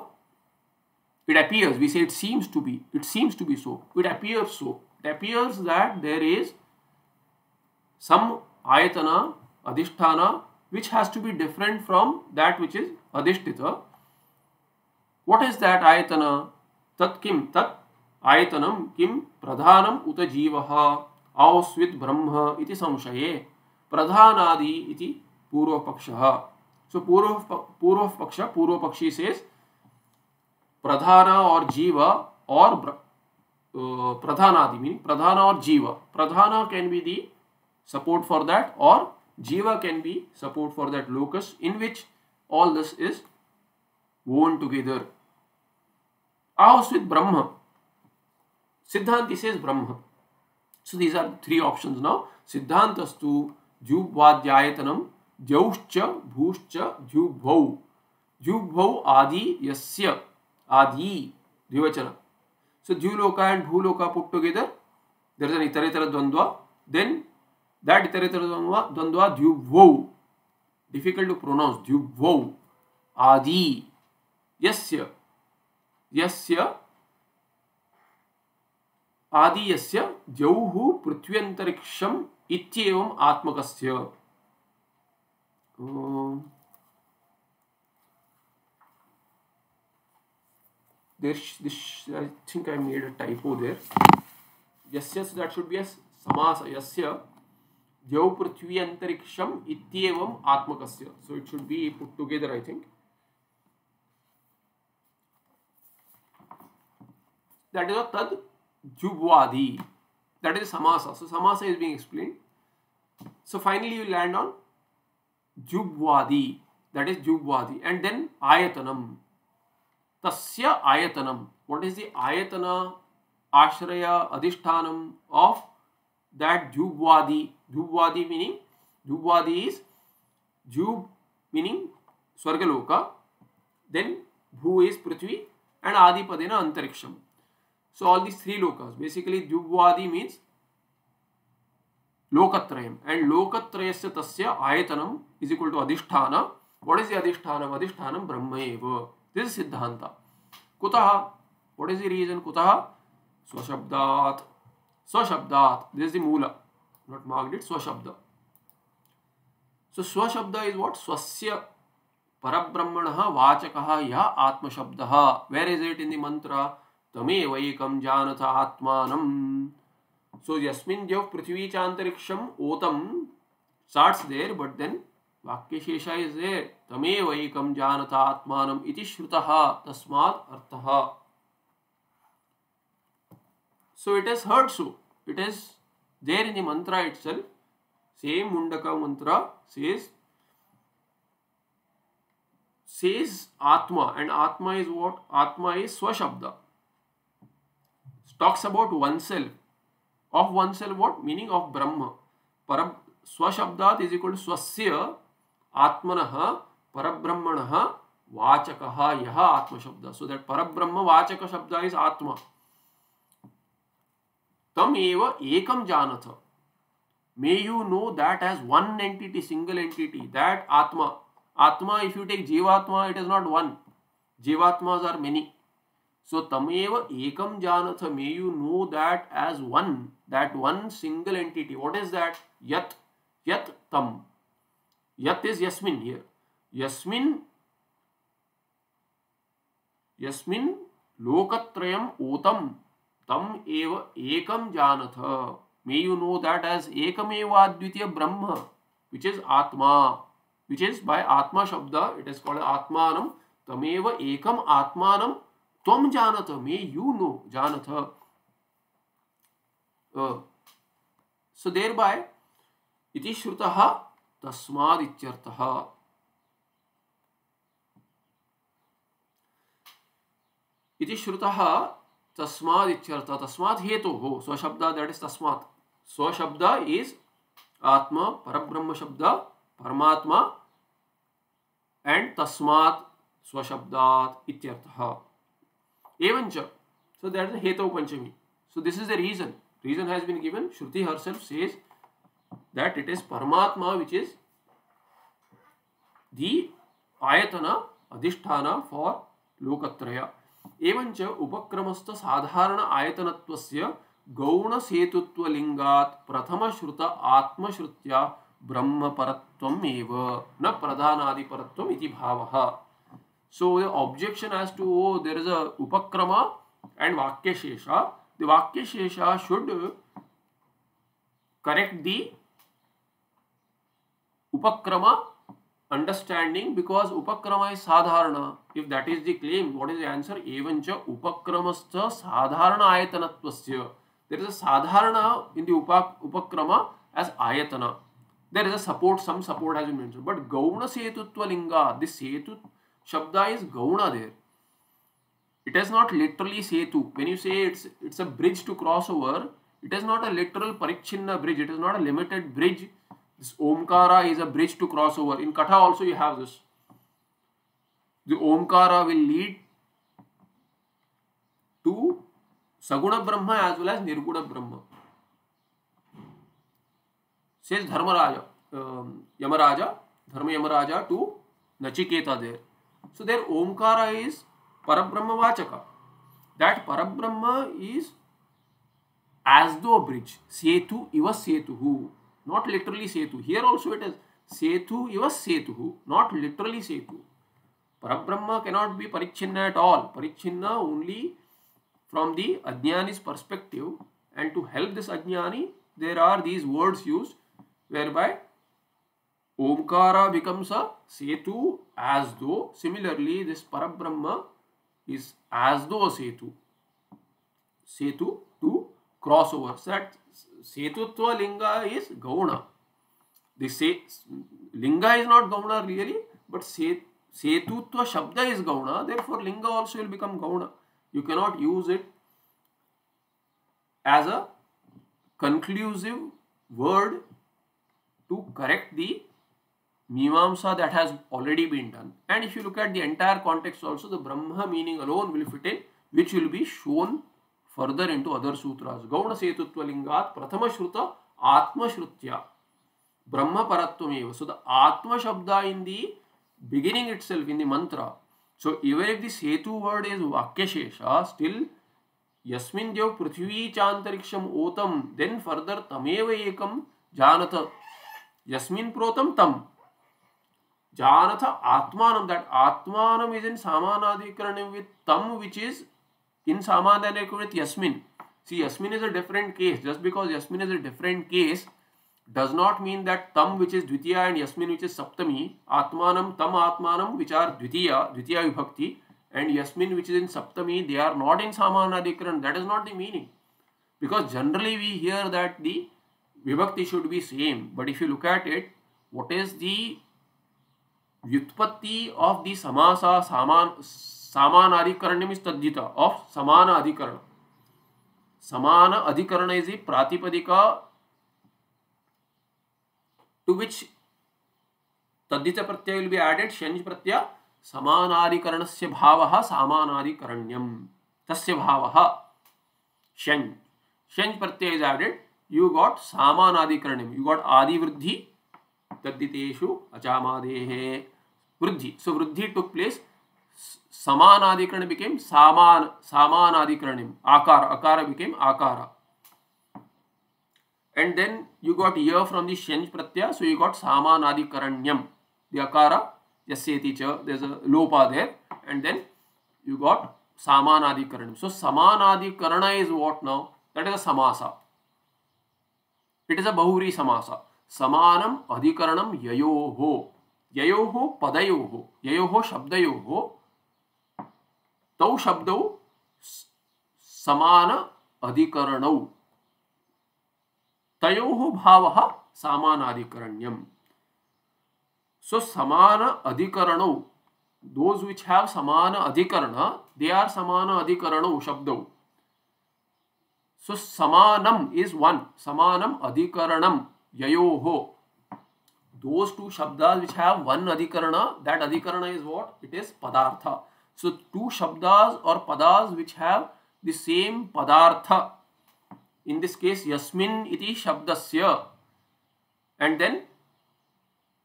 it appears we say it seems to be it seems to be so it appears so it appears that there is some ayatana adhishthana which has to be different from that which is adhishtita what is that ayatana tat kim tat? आयतनम किम प्रधानम उत जीव आवस्वित ब्रह्म इति संशये प्रधानादि इति पूर्व पक्ष सो पूर्व पूर्व पक्ष पूर्व पक्षी से प्रधान और जीव और प्रधानादि मीनिंग प्रधान और जीव प्रधान can be the or jiva can be support for that lokas in which all this is woven together आवस्वित Brahman Siddhanti says Brahma. So these are three options now. Siddhantastu Jubvadhyayatanam Jyauscha Bhushcha Jubhau. Jubhau Adi Yasya Adi Dvivachana. So Dhyuloka and Bhuloka put together. There is an Itaretara Dvandva. Then that Itaretara Dvandva, Dhyubhau. Difficult to pronounce. Dhyubhau Adi Yasya Yasya आदियस्य द्यौः पृथ्व्यन्तरिक्षम् इत्येवम् आत्मकस्य this this I think I made a typo there. Yasya so that should be a samasa yasya द्यौ पृथ्वी अंतरिक्षम इत्येवम so it should be put together I think that is a तद जुवादि that is samasa so samasa is being explained so finally you land on जुवादि that is जुवादि and then आयतनम तस्य आयतनम what is the ayatana ashraya अधिष्ठानम of that जुवादि Jubwadi meaning, Jubwadi is Jub meaning Swargaloka. Then Bhu is Prithvi and Adipadena Antariksham. So all these three lokas, basically Dubwadi means Lokatrayam and Lokatrayasya tasya ayatanam is equal to Adhisthana. What is the Adhisthana? Adhisthana Brahma eva. This is Siddhanta. Kutaha? What is the reason? Kutaha? Swashabdat. Swashabdat. This is the Mula. Not marked it. Swashabda. So Swashabda is what? Swasya Parabrahmana Vachakaha Ya Atma Shabdaha. Where is it in the mantra? तमेवैकं जानथ आत्मानं सो यस्मिन् द्यौ पृथ्वी चान्तरिक्षम् ओतं starts there but then vakyashesha is there तमेवैकं जानथ आत्मानम् इति श्रुतः तस्मात् अर्थः so it is heard so it is there in the mantra itself same mundaka mantra says says atma and atma is what atma is swashabda talks about oneself. Of oneself what? Meaning of Brahma. Parab Swashabdat is equal to Swasya Atmanaha Parabrahmanaha Vachakaha Yaha Atma Shabda. So that Parabrahma Vachaka Shabda is Atma. तमेव एक जानथ। May you know that as one entity single entity that atma. Atma if you take jivatma it is not one jivatma are many so तमेव एक जानथ। May you know that as one that one single entity what is that यत यत तम यत is यस्मिन here यस्मिन यस्मिन लोकत्रयम ओतम तम एव एकम जानथ। May you know that as एकमेव अद्वितीय ब्रह्म, which is atma which is by आत्मा shabda it is called atmanam तमेव एकम आत्मानम त्वम जानथ। मे यू नो जानथ। सो देर बाय इति श्रुतः तस्माद् इत्यर्थः इति श्रुतः तस्मा इत्यर्थ हेतु हो स्वशब्द दैट इज़ तस्मात। स्वशब्द इज़ आत्मा परब्रह्म शब्द परमात्मा एंड तस्मा स्वशब्दात इत्यर्थ। एवं so that is hetu panchami so this is the reason reason has been given shruti herself says that it is Paramatma which is दी आयतन अधिष्ठान फॉर लोकत्रय एवंच उपक्रमस्थ साधारण आयतनत्वस्य गौण सेतुत्व लिंगात प्रथम श्रुत आत्मश्रुत्या ब्रह्म परत्वम एव न प्रधानादि परत्वम इति भावः objection as to oh there is a upakrama and vakya shesha. The vakya shesha should correct the upakrama understanding because upakrama is sadharana. If that is the claim, what is the answer? Even Evancha upakramascha sadharana ayatanatvasya. There is a sadharana in the upak, upakrama as ayatana. There is a support, some support has been mentioned. But gauna setutva linga, this setut Shabda is Gauna there. It is not literally Setu. When you say it's it's a bridge to cross over, it is not a literal Parikchinna bridge. It is not a limited bridge. This Omkara is a bridge to cross over. In Katha also you have this. The Omkara will lead to Saguna Brahma as well as Nirguna Brahma. Says Dharmaraja, um, Yamaraja, Dharma Yamaraja to Nachiketa there. So their Omkara is Parabrahma Vachaka. That Parabrahma is as though bridge. Setu iva setuhu. Not literally setu. Here also it is setu iva setuhu. Not literally setu. Parabrahma cannot be parichinna at all. Parichinna only from the Ajnani's perspective. And to help this Ajnani, there are these words used whereby Omkara becomes a Setu as though. Similarly, this Parabrahma is as though a Setu. Setu to crossover. So that Setutva Linga is Gauna. The se, Linga is not Gauna really, but se, Setutva Shabda is Gauna. Therefore, Linga also will become Gauna. You cannot use it as a conclusive word to correct the Mimamsa that has already been done. And if you look at the entire context also, the Brahma meaning alone will fit in, which will be shown further into other sutra गौण सेतुत्वलिंगा प्रथम श्रुत आत्मश्रुत्य ब्रह्म परत्व so the atmashabda in the beginning itself in the mantra so even if the setu word is vakyashesha still यस्मिन् देव पृथ्वी चांतरिक्षम ओतम then further तमेव एकम जानत यस्मिन् प्रोतम तम जानत आत्मानम दैट आत्मानम इज़ इन सामानाधिकरण विद तम which is in Samanadhikaranam with Yasmin. See, Yasmin is a different case. Just because Yasmin is a different case does not mean that Tam, which is Dvitiya, and Yasmin, which is Saptami, Atmanam, Tam, Atmanam, which are Dvitiya, Dvitiya Vibhakti, and Yasmin, which is in Saptami, they are not in Samanadhikaran. That is not the meaning. Because generally we hear that the Vibhakti should be same. But if you look at it, what is the vyutpatti of the samasa samana samana adhikarana is तद्धित of समान अधिकरण समान अधिकरण is a प्रातिपदिका to विच तद्धित प्रत्यय will be added शंज प्रत्यय समानाधिकरण से भाव सामानाधिकरण्यम। तस्य भाव शंज शंज pratyaya is added you got सामानाधिकरण्यम you got आदि वृद्धि तद्धितेषु अचामादेः वृद्धि। सो वृद्धि टुक प्लेस समानाधिकरण बिकेम सामान समानाधिकरण akara akara became akara. And then you got य फ्रॉम दि शेंज प्रत्यय सो यू गॉट सामानाधिकरण्यम. द अकार यस्येती च लोपा there and then you got samanadhikarana so samanadhikarana is what now that is a samasa it is अ बहुरी समास समानम अधिकरणम ययो हो ययो हो पदयो तौ शब्दौ समान अधिकरण। तयो भाव सामनाधिकरण्यम। सो समान अधिकरण दोज विच हैव समान अधिकरण दे आर समान अधिकरण शब्दौ। सो समानम इज़ वन समानम अधिकरणम, ययो। Those two shabda which have one adhikarana that adhikarana is what it is padartha. So two shabda or padas which have the same padartha in this case यस्मिन इति शब्दस्य and then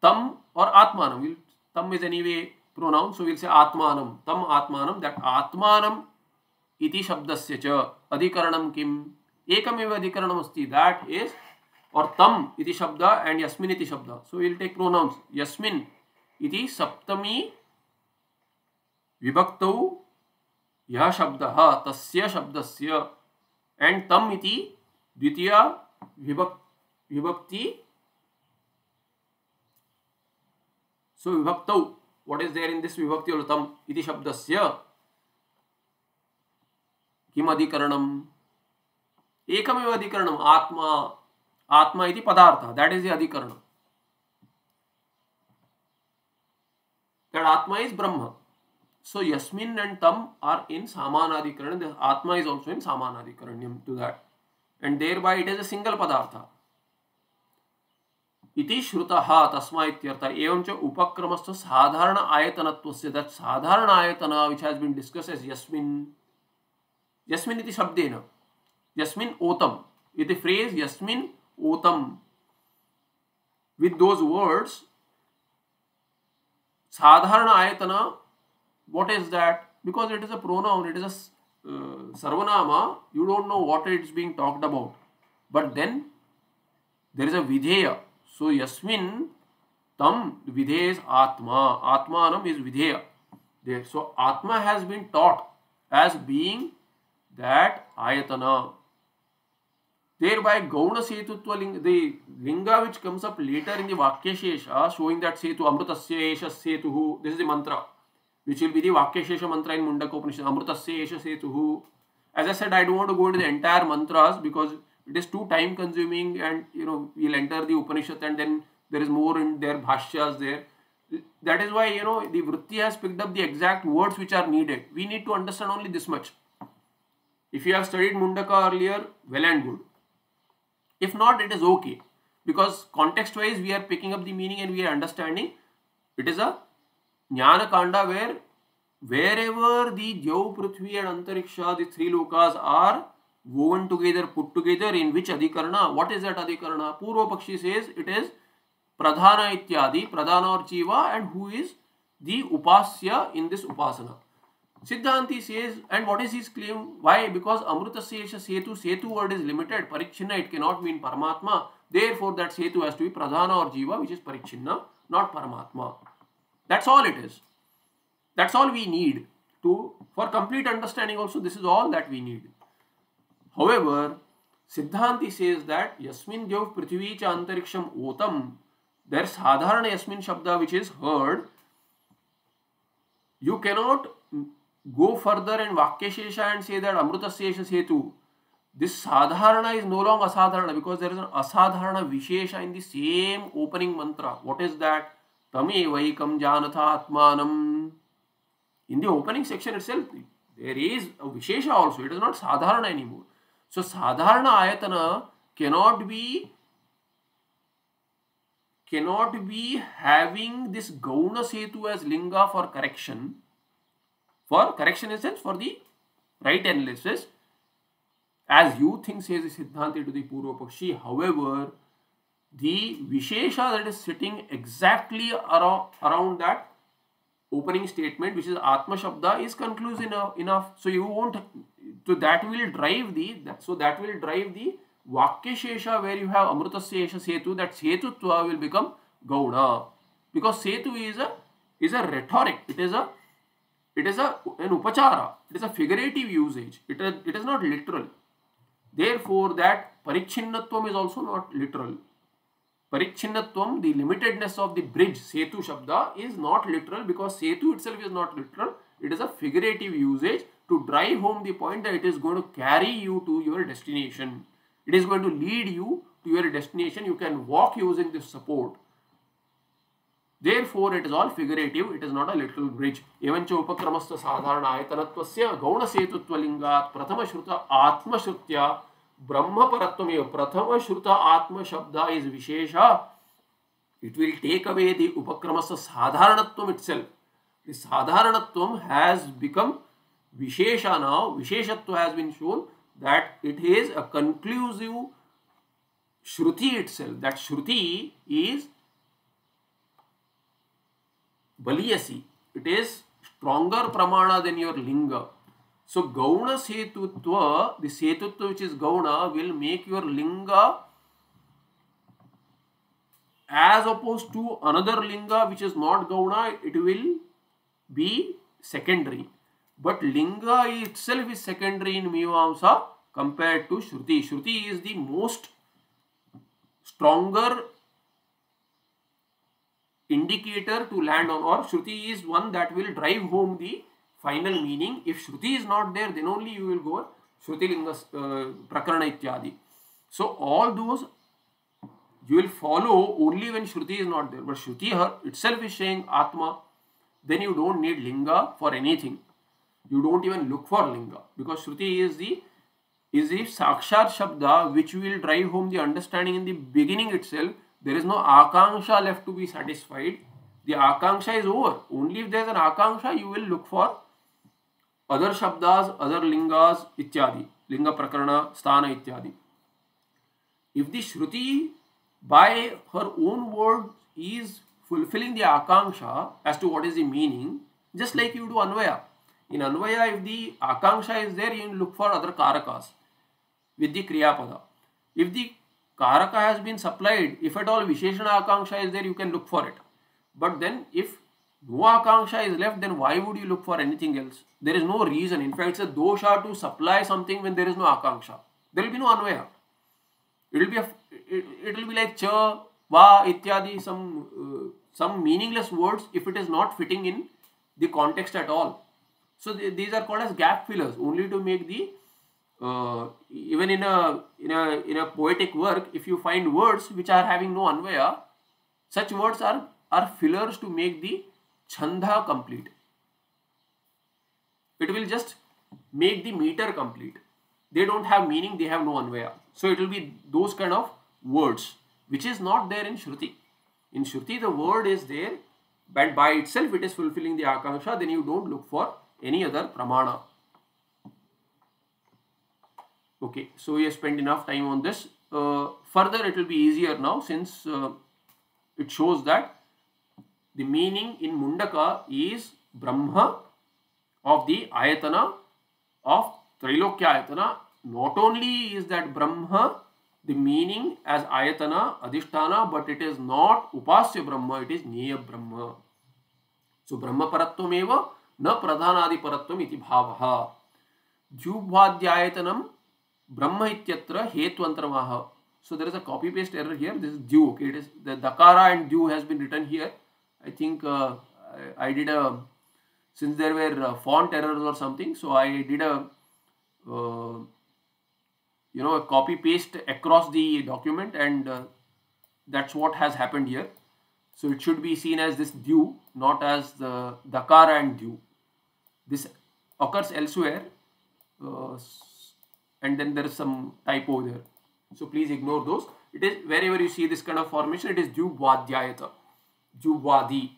तम और आत्मान तम is anyway pronoun so will say आत्मान तम आत्मान दट आत्मान शब्द से च अधिकरण किम एकमेव अधिकरणम दैट इज़ और तम शब्द एंड यस्मिन शब्द सो विल टेक प्रोनाउन यस्मिन इति सप्तमी विभक्तौ यह शब्दः तस्य शब्दस्य एंड तम इति द्वितीय विभक्ति। सो vibhaktau, what is there in this vibhakti ulutam iti shabdasya किम अधिकरणम एकमेव अधिकरणम आत्मा आत्मा इति पदार्थ that is adhikarana that atma is brahma so yasmin and tam are in samanadikaran the atma is also in samanadikaranyam to that and thereby it is a single padartha इति श्रुतः तस्मा एवं च उपक्रमस्थ साधारण आयतनत्वस्य that sadharana ayatana which has been discussed as यस्मिन् यस्मिन् इति शब्देन यस्मिन् ओतम इति फ्रेज यस्मिन् ओतम with those words sadharana ayatana what is that because it is a pronoun it is a uh, sarvanama you don't know what it's being talked about but then there is a videya So yasmin tam vidhe is atma. Atmanam is videya. There. So atma has been taught as being that ayatana. Thereby Gauna Setutva linga, the linga which comes up later in the Vakya Shesha showing that Setu Amrutasya Esha Setuhu. This is the mantra which will be the Vakya Shesha mantra in Mundaka Upanishad. Amrutasya Esha Setuhu. As I said, I don't want to go into the entire mantras because it is too time consuming and you know we'll enter the Upanishad and then there is more in their bhashyas there. That is why you know the Vritti has picked up the exact words which are needed. We need to understand only this much. If you have studied Mundaka earlier, well and good. If not, it is okay. Because context wise we are picking up the meaning and we are understanding. It is a Jnana Kanda where wherever the Jyau, Prithvi and Antariksha, the three lokas are woven together, put together in which adhikarana? What is that adhikarana? Purva Pakshi says it is Pradhana ityadi, Pradhana or Chiva and who is the Upasya in this Upasana. Siddhanti says, and what is his claim? Why? Because Amruta Sesha Setu, Setu word is limited. Parichinna, it cannot mean Paramatma. Therefore, that Setu has to be Pradhana or Jiva, which is Parichinna, not Paramatma. That's all it is. That's all we need to, for complete understanding also, this is all that we need. However, Siddhanti says that Yasmin Dev Prithvi cha Antariksham Otam, there Sadharana Yasmin Shabda which is heard. You cannot go further and Vakyashesha and say that Amrutasesha Setu. This Sadharana is no longer Asadharana because there is an Asadharana Vishesha in the same opening mantra. What is that? तमेवैकं जानथात्मानम् in the opening section itself there is wishes also it is not साधारण any so साधारण आयतन cannot be cannot be having this गौणसेतु as लिङ्गा for correction for correction in sense for the right analysis as you things as सिद्धान्त इ to the पूर्वपक्षी however the Vishesha that is sitting exactly around, around that opening statement which is Atma Shabda is conclusive enough, enough. So you won't so that will drive the so that will drive the Vakya where you have Amrutasya Setu that Setutva will become Gauna because Setu is a is a rhetoric it is a it is a an upachara. It is a figurative usage. It is, it is not literal. Therefore, that parichinnatvam is also not literal. Parichinnatvam, the limitedness of the bridge, setu shabda, is not literal because setu itself is not literal. It is a figurative usage to drive home the point that it is going to carry you to your destination. It is going to lead you to your destination. You can walk using this support. Therefore, it is all figurative. It is not a literal bridge. एवंच उपक्रमस्थ साधारण आयतनत्वस्य गौणसेतुत्वलिङ्गात् प्रथमश्रुत आत्मश्रुत्या ब्रह्मपरत्वे प्रथम श्रुत आत्म शब्द is wishes. It will take away the उपक्रम साधारण इट से साधारण हेज बिकम विशेष now विशेषत्व has been shown that it is a conclusive Shruti it say that श्रुति इज़ बलियसी. इट इज़ स्ट्रॉगर प्रमाण देन युअर लिंग so gauna setutva the setutva which is gauna will make your linga as opposed to another linga which is not gauna it will be secondary but linga itself is secondary in Mivamsa compared to Shruti. Shruti is the most stronger indicator to land on or Shruti is one that will drive home the final meaning. If Shruti is not there then only you will go Shruti Linga uh, Prakarana Ityadi. So all those you will follow only when Shruti is not there. But Shruti her itself is saying Atma then you don't need Linga for anything you don't even look for linga because shruti is the is the sakshar shabda which will drive home the understanding in the beginning itself there is no akanksha left to be satisfied the akanksha is over only if there is an akanksha you will look for other शब्दास other लिंगास इत्यादि लिंग प्रकरण स्थान इत्यादि if the Shruti by her own word is fulfilling the Akanksha as to what is the meaning just like you do अन्वया in अन्वय if the Akanksha is there you look for other कारकास with the क्रियापद if the कारक has been supplied if at all विशेषण आकांक्षा is there you can look for it but then if no Akanksha is left, then why would you look for anything else? There is no reason. In fact, it's a dosha to supply something when there is no Akanksha. There will be no Anvaya. It will be a, it, will be like cha, va, ityadi, some uh, some meaningless words if it is not fitting in the context at all. So these are called as gap fillers only to make the uh, even in a in a in a poetic work if you find words which are having no anvaya such words are are fillers to make the chanda complete it will just make the meter complete they don't have meaning they have no anvaya so it will be those kind of words which is not there in shruti in shruti the word is there but by itself it is fulfilling the akanksha then you don't look for any other pramana. Okay, so we have spent enough time on this. Uh, further, it will be easier now since uh, it shows that the meaning in Mundaka is Brahma of the Ayatana of Trilokya Ayatana. Not only is that Brahma the meaning as Ayatana, Adhisthana, but it is not Upasya Brahma, it is Neya Brahma. So Brahma Parattvameva न प्रधानादिपरत्वम इति भावः द्युभ्वाद्यायतनम ब्रह्म इत्यत्र हेत्वंतरमाह so there is a copy paste error here this is due okay it is the dakara and due has been written here i think uh, I, I did a since there were uh, font errors or something so i did a uh, you know a copy paste across the document and that's what has happened here so it should be seen as this due not as the dakara and due this occurs elsewhere uh, and then there is some typo there. So please ignore those. It is wherever you see this kind of formation, it is Jubvadyayata. जुह्वादी।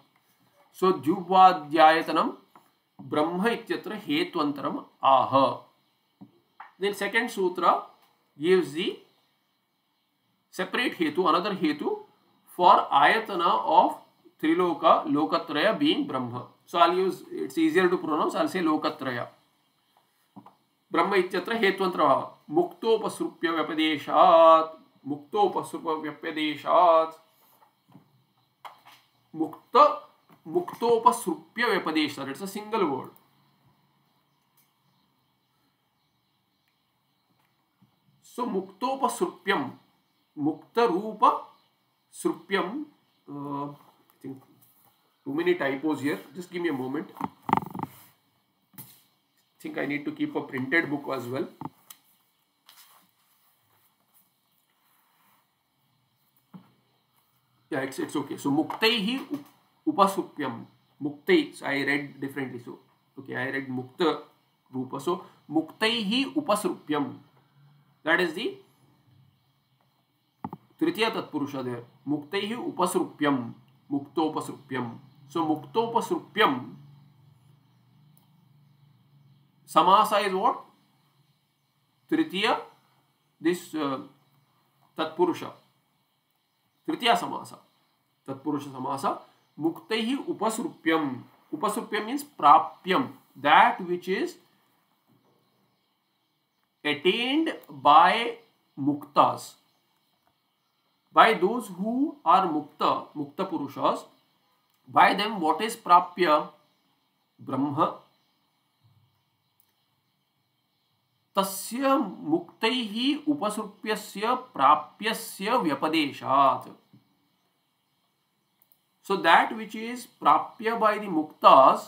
So जुह्वाध्यायतनम ब्रह्म इत्यत्र हेत्वंतरम आह। Then second sutra gives the separate हेतु another हेतु for आयतन of त्रिलोक, लोकत्रय being Brahma. So I use it's easier to pronounce I say लोकत्रय। ब्रह्म इत्यत्र हेत्वंतर मुक्तोपसृप्य व्यपदेशात मुक्तोपसृप्य व्यपदेशात। मुक्त, मुक्तोपसृप्य व्यपदेश इट्स सिंगल वर्ड सो मुक्तोपसृप्यम मुक्त रूप सृप्यम too many typos here just give me a moment think I need to keep a printed book as well. Yeah, it's it's okay. So muktaihi upasupyam. Muktai. So I read differently. So okay, I read mukta rupa. So muktaihi upasrupyam. That is the तृतीय तत्पुरुष there. Muktaihi upasrupyam. Muktopasrupyam. So muktopasrupyam. Samasa is what? Tritiya, this uh, Tatpurusha. तृतीय समास तत्पुरुष समास मुक्त ही उपसृप्यम। उपसृप्यम means प्राप्यम। That which is attained by Muktas by those who are मुक्त मुक्त पुरुषास बाय देम व्हाट इज़ प्राप्य ब्रह्म तस्य मुक्त ही उपसृप्य प्राप्य व्यपदेशात so that which is prapya by the muktas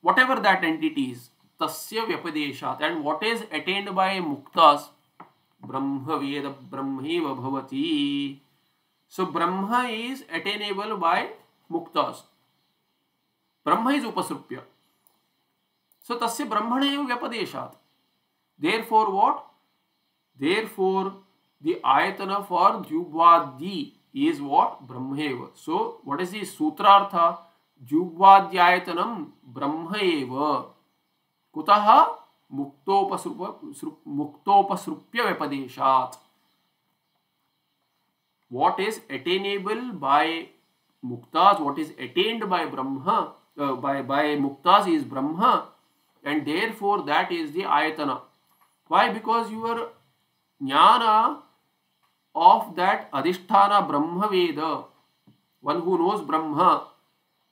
whatever that entity is tasya vyapadeshat and what is attained by muktas brahma veda brahmeva bhavati so brahma is attainable by muktas brahma is upasrupya So tasya brahmana eva vyapadeshat. Therefore what? Therefore the ayatana for jubvadi is what? Brahmaeva. So what is the sutrartha? Jubvadyayatanam brahmaeva. Kutaha muktopasrupya vyapadeshat. What is attainable by muktas, what is attained by Brahma, uh, by, by muktas is Brahma and therefore that is the ayatana. Why? Because your jnana of that adhisthana Brahma Veda, one who knows Brahma,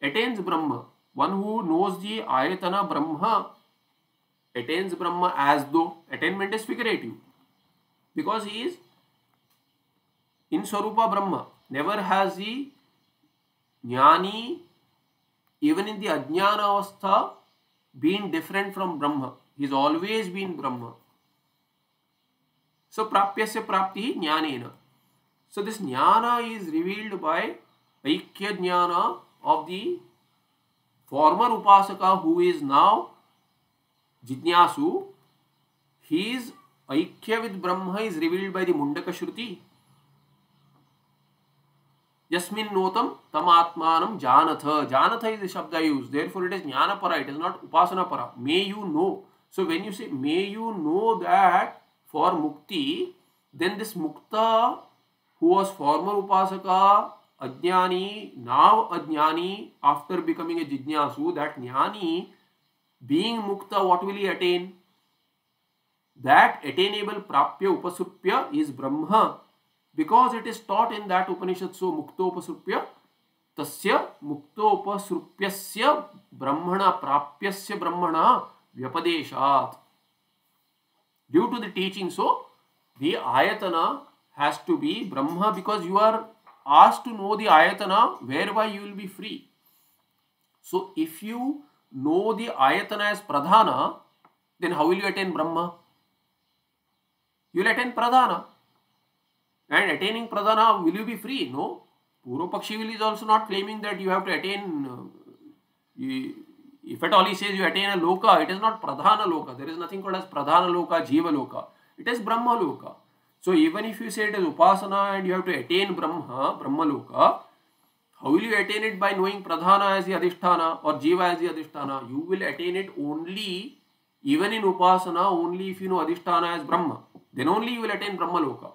attains Brahma. One who knows the ayatana Brahma attains Brahma as though attainment is figurative. Because he is in Swarupa Brahma. Never has he jnani even in the ajnana avastha been different from Brahma. He's always been Brahma. So prapyasya prapti jnanena. So this jnana is revealed by Aikya jnana of the former upasaka who is now Jidnyasu. His Aikya with Brahma is revealed by the Mundaka Shruti. यस्मिन् नोतम तमात्मानं जानथ जानथ the shabda used therefore it is jnana para it is not upasana para may you know so when you say may you know that for mukti then this mukta who was former upasaka ajnani now ajnani after becoming a jijnasu that jnani being mukta what will he attain that attainable prapya upasupya is brahma because it is taught in that Upanishad, so Muktopasrupya, Tasya Muktopasrupyasya Brahmana Prapyasya Brahmana Vyapadeshat. Due to the teaching, so the Ayatana has to be Brahma because you are asked to know the Ayatana whereby you will be free. So if you know the Ayatana as Pradhana, then how will you attain Brahma? You will attain Pradhana. And attaining pradhana, will you be free? No. Purva Pakshi is also not claiming that you have to attain, uh, if at all he says you attain a loka, it is not pradhana loka. There is nothing called as pradhana loka, jiva loka. It is brahma loka. So even if you say it is upasana and you have to attain brahma, brahma loka, how will you attain it by knowing pradhana as the adhisthana or jiva as the adhisthana? You will attain it only, even in upasana, only if you know adhisthana as brahma. Then only you will attain brahma loka.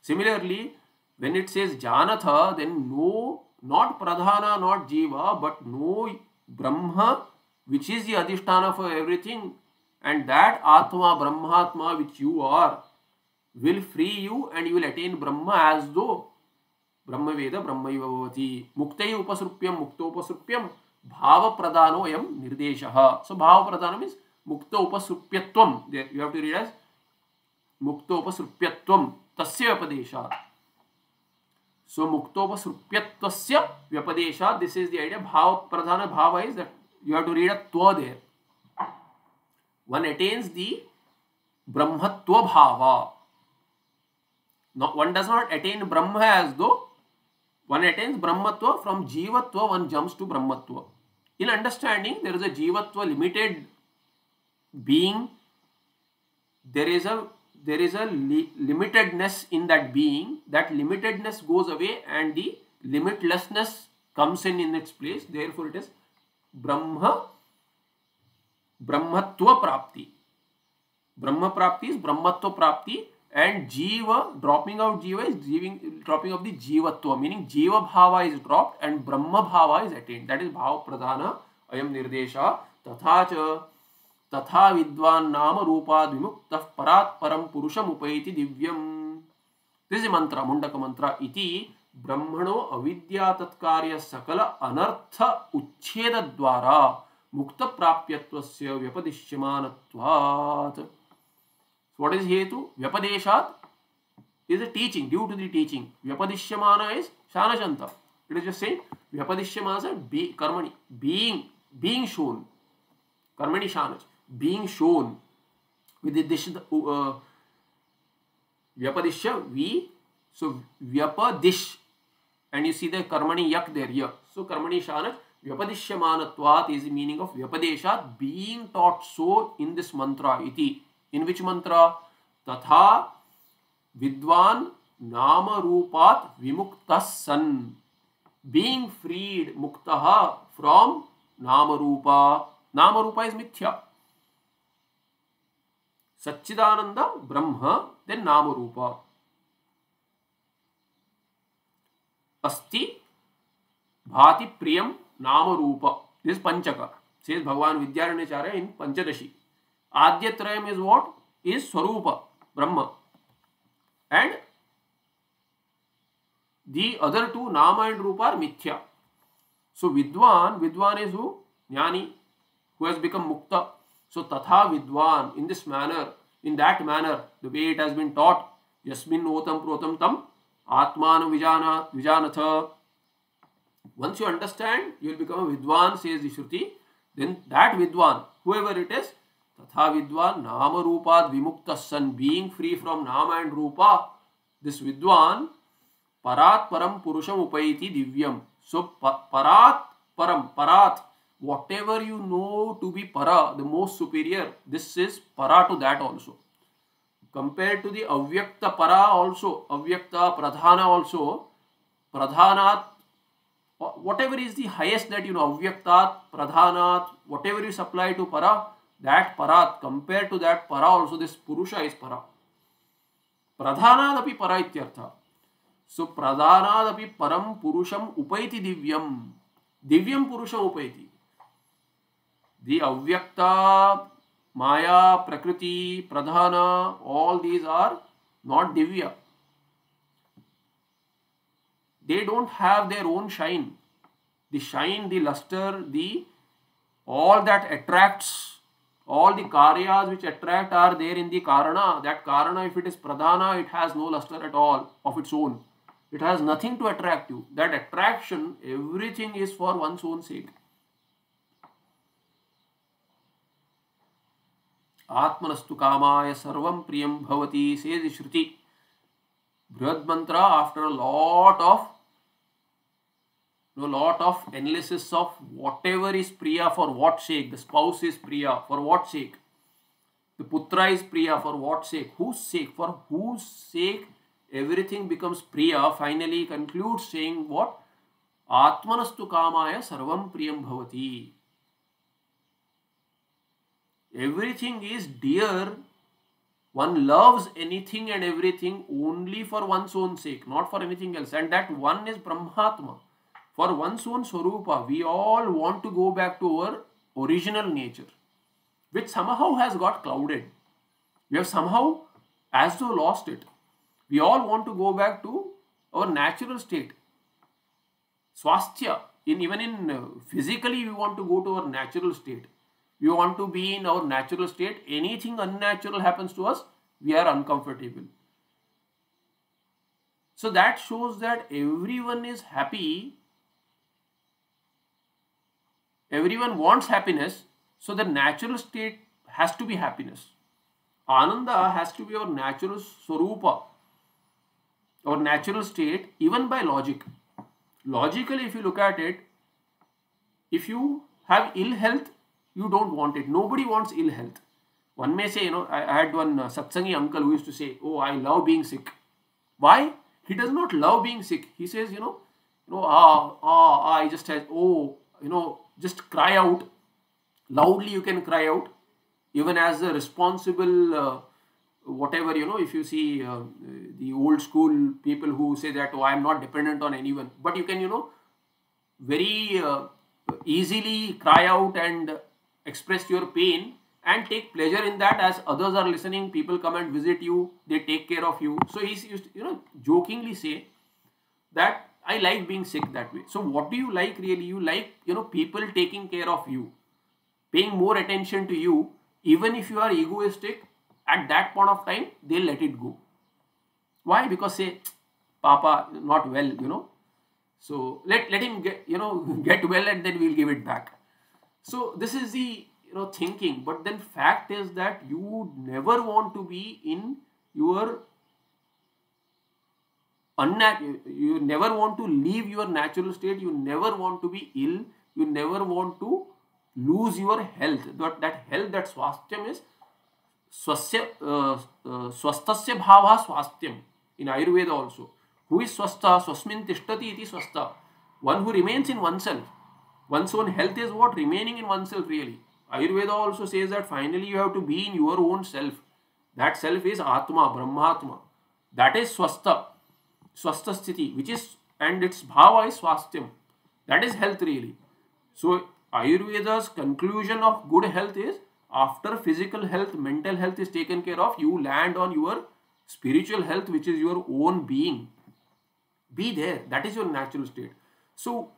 Similarly, when it says Janatha, then no, not Pradhana, not Jiva, but no Brahma, which is the adhisthana for everything and that Atma, Brahmatma which you are will free you and you will attain Brahma as though Brahma Veda Brahma Bhavati. Muktayi Upasrupyam Muktopasrupyam Bhava Pradano Yam Nirdeshaha So Bhava Pradano means Mukta Upasrupyatvam. You have to read as mukto Upasrupyatvam Tasya Vyapadesha. So Mukta Upasrupyatvasya Vyapadesha This is the idea. Bhava pradana. Bhava is that you have to read a twa there. One attains the brahmatva bhava. No, one does not attain brahma as though one attains brahmatva from jivatva one jumps to brahmatva. In understanding there is a jivatva limited being. There is a there is a li limitedness in that being. That limitedness goes away and the limitlessness comes in in its place. Therefore it is ब्रह्म, ब्रह्मत्व प्राप्ति। ब्रह्म प्राप्ति is ब्रह्मत्व प्राप्ति and जीव dropping out जीव is जीविंग dropping off the जीवत्व meaning जीव भाव is dropped and ब्रह्म भाव इज़ अटेंड दैट इज़ भाव प्रधान अयम निर्देश। तथा च, तथा विद्वान्म रूपाद विमुक्त परात्म पुरुष मुपैति दिव्यम दिस मंत्र मुंडक मंत्र इति ब्रह्मणो अविद्या तत्कार्य सकल अनर्थ उच्छेद द्वारा मुक्त प्राप्यत्व व्यपदिश्यमान वॉट इज़ हेतु व्यपदेशात is a teaching due to the teaching व्यपदिश्यमान is शानशंत इट इज़ से व्यपदिश्यमान बी कर्मणि बीइंग बीइंग शोन कर्मणि शानच बीइंग शोन विद व्यपदिश्य वी सो व्यपदिश्य and you see the karmani yak there here so karmani shanat vyapadishyamanatvat is the meaning of vyapadeshat being taught so in this mantra iti in which mantra tatha vidwan nama rupat vimuktas san being freed muktaha from nama rupa nama rupa is mithya सच्चिदानंद ब्रह्म then नाम रूप अस्ति भाति प्रियम नाम रूप this पंचक भगवान Vidyaranyacharya in Panchadashi आद्य त्रयम इज़ व्हाट इज़ स्वरूप ब्रह्म एंड दी अदर टू नाम एंड रूप आर मिथ्या सो विद्वान विद्वान इज़ हु ज्ञानी हु हैज़ बिकम मुक्त So tatha vidwan in this manner, in that manner, the way it has been taught, yasmin otam protam tam vijana vijanatha. Once you understand, you will become a vidwan, says the Shruti. Then that vidwan, whoever it is, tatha vidwan nama rupad vimukta san, being free from nama and rupa, this vidwan parat param purusham upaiti divyam. So parat param, parat whatever you know to be para, the most superior, this is para to that also. Compared to the avyakta para also, avyakta pradhana also, pradhanat, whatever is the highest that you know, avyaktat, pradhanat, whatever you supply to para, that parat, compared to that para also, this purusha is para. प्रधानादपि para इत्यर्थ सो प्रधानादपि परम पुरुषम उपैति दिव्यम दिव्यम पुरुषम उपैति the avyakta, maya, prakriti, pradhana, all these are not divya. They don't have their own shine. The shine, the luster, the all that attracts, all the karyas which attract are there in the karana. That karana, if it is pradhana, it has no luster at all of its own. It has nothing to attract you. That attraction, everything is for one's own sake. आत्मनस्तु कामाय सर्वं प्रियं भवति सेदि श्रुति। बृहद mantra after lot of lot of analysis of whatever is Priya for what sake the spouse is Priya for what sake the पुत्र is Priya for what sake who sake for who sake everything becomes Priya finally conclude saying what आत्मनस्तु कामाय सर्वं प्रियं भवति everything is dear. One loves anything and everything only for one's own sake not for anything else. And that one is brahmatma. For one's own swarupa we all want to go back to our original nature which somehow has got clouded. We have somehow as though lost it. We all want to go back to our natural state. Swasthya in even in uh, physically we want to go to our natural state we want to be in our natural state anything unnatural happens to us we are uncomfortable. So that shows that everyone is happy, everyone wants happiness, so the natural state has to be happiness. Ananda has to be our natural swarupa, our natural state, even by logic. Logically, if you look at it, if you have ill health, you don't want it. Nobody wants ill health. One may say, you know, I, had one uh, satsangi uncle who used to say, Oh, I love being sick. Why? He does not love being sick. He says, you know, you know, ah, ah, ah, I just had, oh, you know, just cry out. Loudly you can cry out. Even as a responsible, uh, whatever, you know, if you see uh, the old school people who say that, oh, I am not dependent on anyone. But you can, you know, very uh, easily cry out and express your pain and take pleasure in that. As others are listening people come and visit you they take care of you. So he's used to, you know jokingly say that i like being sick that way. So what do you like really? You like you know people taking care of you paying more attention to you. Even if you are egoistic at that point of time they'll let it go. Why? Because say papa not well you know. So let let him get you know get well and then we'll give it back so this is the you know thinking. But then fact is that you would never want to be in your unnatural you never want to leave your natural state. You never want to be ill. You never want to lose your health. That that health that swastham is swasya uh, uh, bhava swastham in ayurveda also. Who is swastha swasmin tishtati iti swastha. One who remains in oneself one's own health is what remaining in oneself really Ayurveda also says that finally you have to be in your own self. That self is Atma, Brahmatma. That is Swastha, Swastha Sthiti, which is, and its Bhava is Swastham. That is health really. So, Ayurveda's conclusion of good health is after physical health, mental health is taken care of, you land on your spiritual health, which is your own being. Be there. That is your natural state. So,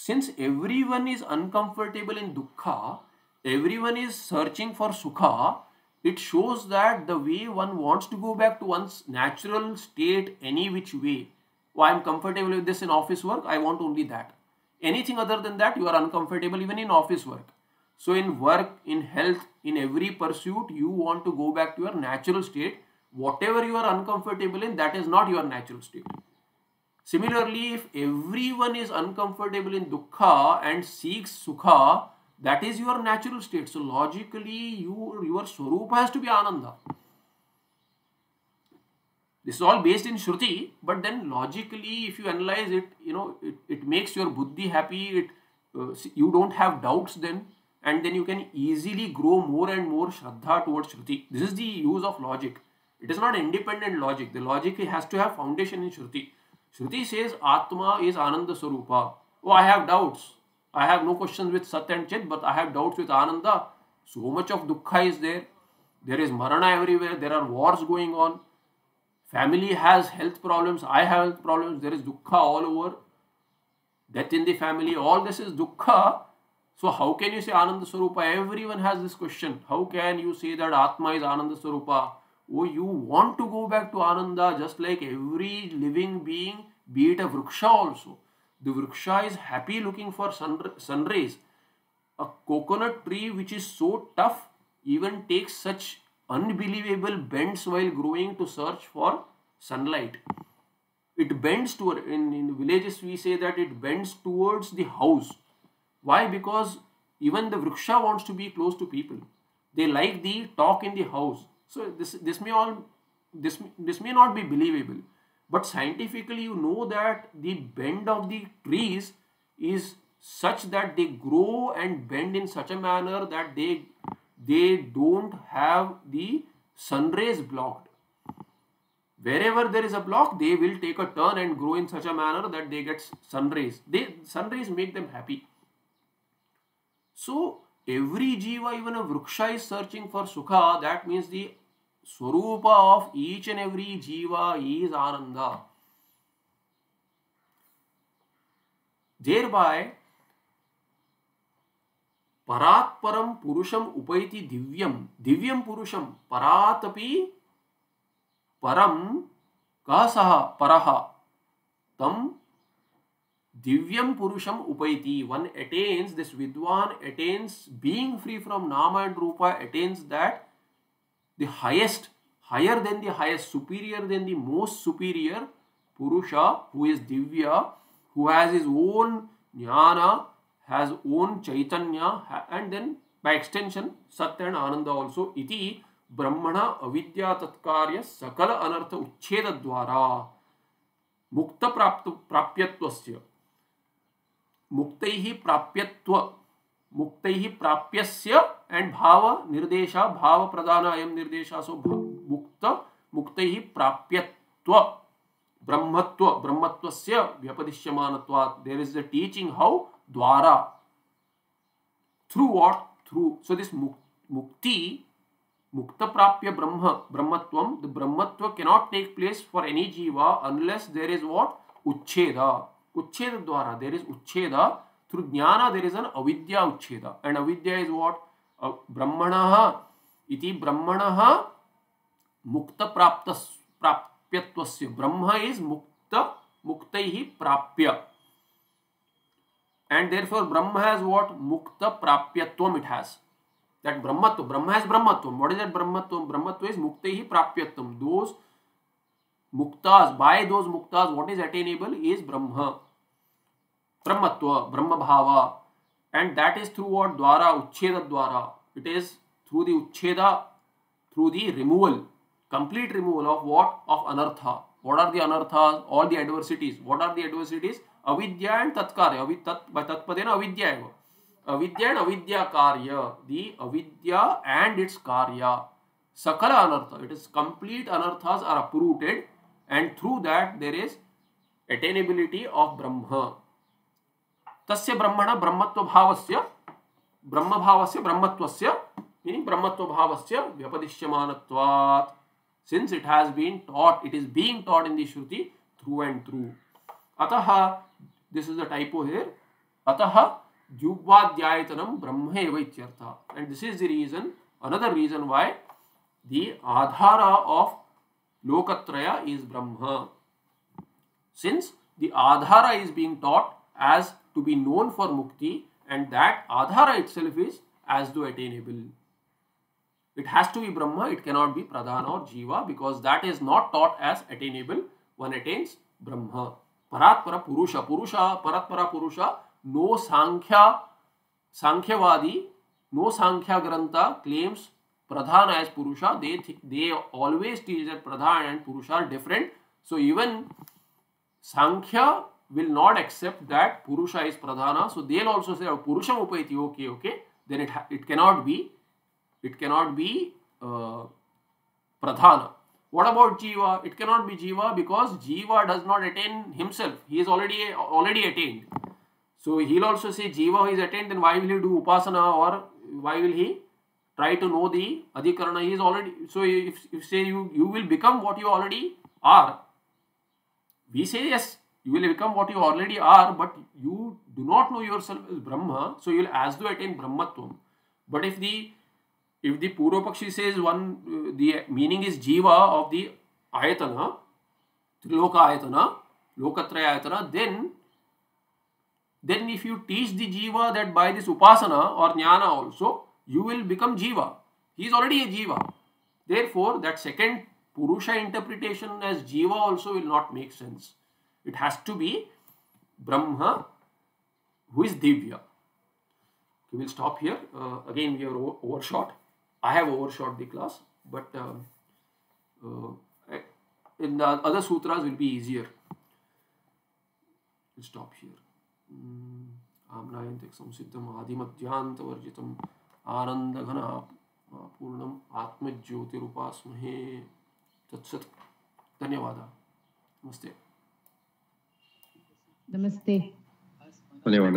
since everyone is uncomfortable in dukkha, everyone is searching for sukha, it shows that the way one wants to go back to one's natural state any which way. Oh, I am comfortable with this in office work, I want only that. Anything other than that, you are uncomfortable even in office work. So, in work, in health, in every pursuit, you want to go back to your natural state. Whatever you are uncomfortable in, that is not your natural state. Similarly, if everyone is uncomfortable in dukkha and seeks sukha, that is your natural state. So logically, you your swarupa has to be ananda. This is all based in Shruti, but then logically, if you analyze it, you know, it, it makes your buddhi happy. It uh, you don't have doubts then, and then you can easily grow more and more shraddha towards Shruti. This is the use of logic. It is not independent logic. The logic has to have foundation in Shruti. Shruti says Atma is Ananda Swarupa. Oh, I have doubts. I have no questions with Sat and Chit, but I have doubts with Ananda. So much of dukkha is there. There is marana everywhere. There are wars going on. Family has health problems. I have health problems. There is dukkha all over. Death in the family. All this is dukkha. So how can you say Ananda Swarupa? Everyone has this question. How can you say that Atma is Ananda Swarupa? Oh, you want to go back to Ananda just like every living being, be it a vriksha also. The vriksha is happy looking for sun, sun rays. A coconut tree which is so tough even takes such unbelievable bends while growing to search for sunlight. It bends toward, in, in villages we say that it bends towards the house. Why? Because even the vriksha wants to be close to people. They like the talk in the house. So this, this may all, this, this may not be believable but scientifically, you know that the bend of the trees is such that they grow and bend in such a manner that they they don't have the sun rays blocked. Wherever there is a block, they will take a turn and grow in such a manner that they get sun rays. They sun rays make them happy. So every jiva, even a vriksha is searching for sukha. That means the Swarupa of each and every jiva is Ananda. Thereby, Parat Param Purusham Upaiti Divyam. Parat api परम कः सः परः तं दिव्यम पुरुषम उपैति। One attains this विद्वान attains being free from नाम एंड रूप attains that the highest higher than the highest superior than the most superior पुरुष हु इज़ दिव्य हु हैज़ हिज ओन ज्ञान हैज़ ओन चैतन्य एंड देन बाय एक्सटेंशन सत्य and आनंद also इति ब्रह्मण अविद्या तत्कार्य सकल अनर्थ उच्छेद द्वारा मुक्त प्राप्त प्राप्यत्वस्य मुक्त प्राप्यत्व, मुक्त प्राप्यस्य एंड भाव निर्देश, भाव प्रदान अयम निर्देशा सो मुक्त मुक्त प्राप्यत्व, ब्रह्मत्व, ब्रह्मत्वस्य व्यपदिश्यमानत्वात् there is the teaching how द्वारा। Through what through so this मुक्ति मुक्त प्राप्य ब्रह्म, ब्रह्मत्व the ब्रह्मत्व cannot take place for any जीवा अनलेस देयर इज़ व्हाट उच्छेद। उच्छेद द्वारा देर इज़ उच्छेद थ्रू ज्ञान देर इज़ एन अविद्या उच्छेद एंड अविद्या इज़ वॉट ब्रह्मण इति ब्रह्मण मुक्त प्राप्त प्राप्यत्वस्य ब्रह्म इज़ मुक्त मुक्त ही प्राप्य एंड देर फॉर ब्रह्म हैज़ वॉट मुक्त प्राप्यत्व इट हैज़ दैट ब्रह्मत्व ब्रह्म हैज़ ब्रह्मत्व व्हाट इज़ दैट ब्रह्मत्व ब्रह्मत्व इज़ मुक्त ही प्राप्यत्व those muktas, by those muktas, what is attainable is brahma. ब्रह्मत्व ब्रह्म भाव and that is through what द्वारा, उच्छेद द्वारा. It is through the उच्छेद through the removal complete removal of what of अनर्थ वॉट आर दि अनर्थ all the adversities what are the adversities अविद्या and तत्कार तत्पदे न अविद्या अविद्या एंड अविद्या कार्य दि अविद्या एंड इट्स कार्य सकल अनर्थ इट इज़ कंप्लीट अनर्थ are uprooted and through that there is attainability of ब्रह्म तस्य ब्रह्मण ब्रह्मत्व भावस्य ब्रह्म भावस्य ब्रह्मत्वस्य मीनिंग ब्रह्मत्व भावस्य व्यपदिश्यमानत्वात्. Since it has been taught it is being taught in the Shruti through and through अतः this is the typo here अतः द्युग्वाध्यायतनम ब्रह्म इत्यर्थः। And this is the reason another reason why the Aadhaar of लोकत्रय is ब्रह्म। Since the Aadhaar is being taught as to be known for Mukti and that Adhara itself is as though attainable. It has to be Brahma, it cannot be Pradhana or Jiva because that is not taught as attainable. One attains Brahma. Paratpara Purusha. Purusha, Paratpara Purusha, no Sankhya, Sankhyavadi, no Sankhya Grantha claims pradhan as purusha they they always teach that pradhan and purusha are different so even sankhya will not accept that purusha is pradhana. So they'll also say oh, purusham upayati okay okay. Then it it cannot be it cannot be uh, pradhana. What about jiva? It cannot be jiva because jiva does not attain himself. He is already already attained. So he'll also say jiva is attained then why will he do upasana or why will he try to know the adhikarana? He is already so if, if say you you will become what you already are. We say yes you will become what you already are but you do not know yourself as brahma so you will as though attain brahmatvam but if the if the purvapakshi says one uh, the meaning is jiva of the ayatana triloka ayatana lokatraya ayatana then then if you teach the jiva that by this upasana or jnana also you will become jiva. He is already a jiva. Therefore, that second Purusha interpretation as jiva also will not make sense. It has to be Brahma who is Divya. We will stop here. Uh, again, we are overshot. I have overshot the class, but uh, uh, in the other sutras will be easier. We'll stop here. आम्नायन्ते संसिद्धम् आनंद घन पूर्णम आत्मज्योतिरुपासमहे तत्सत धन्यवाद नमस्ते धन्यवाद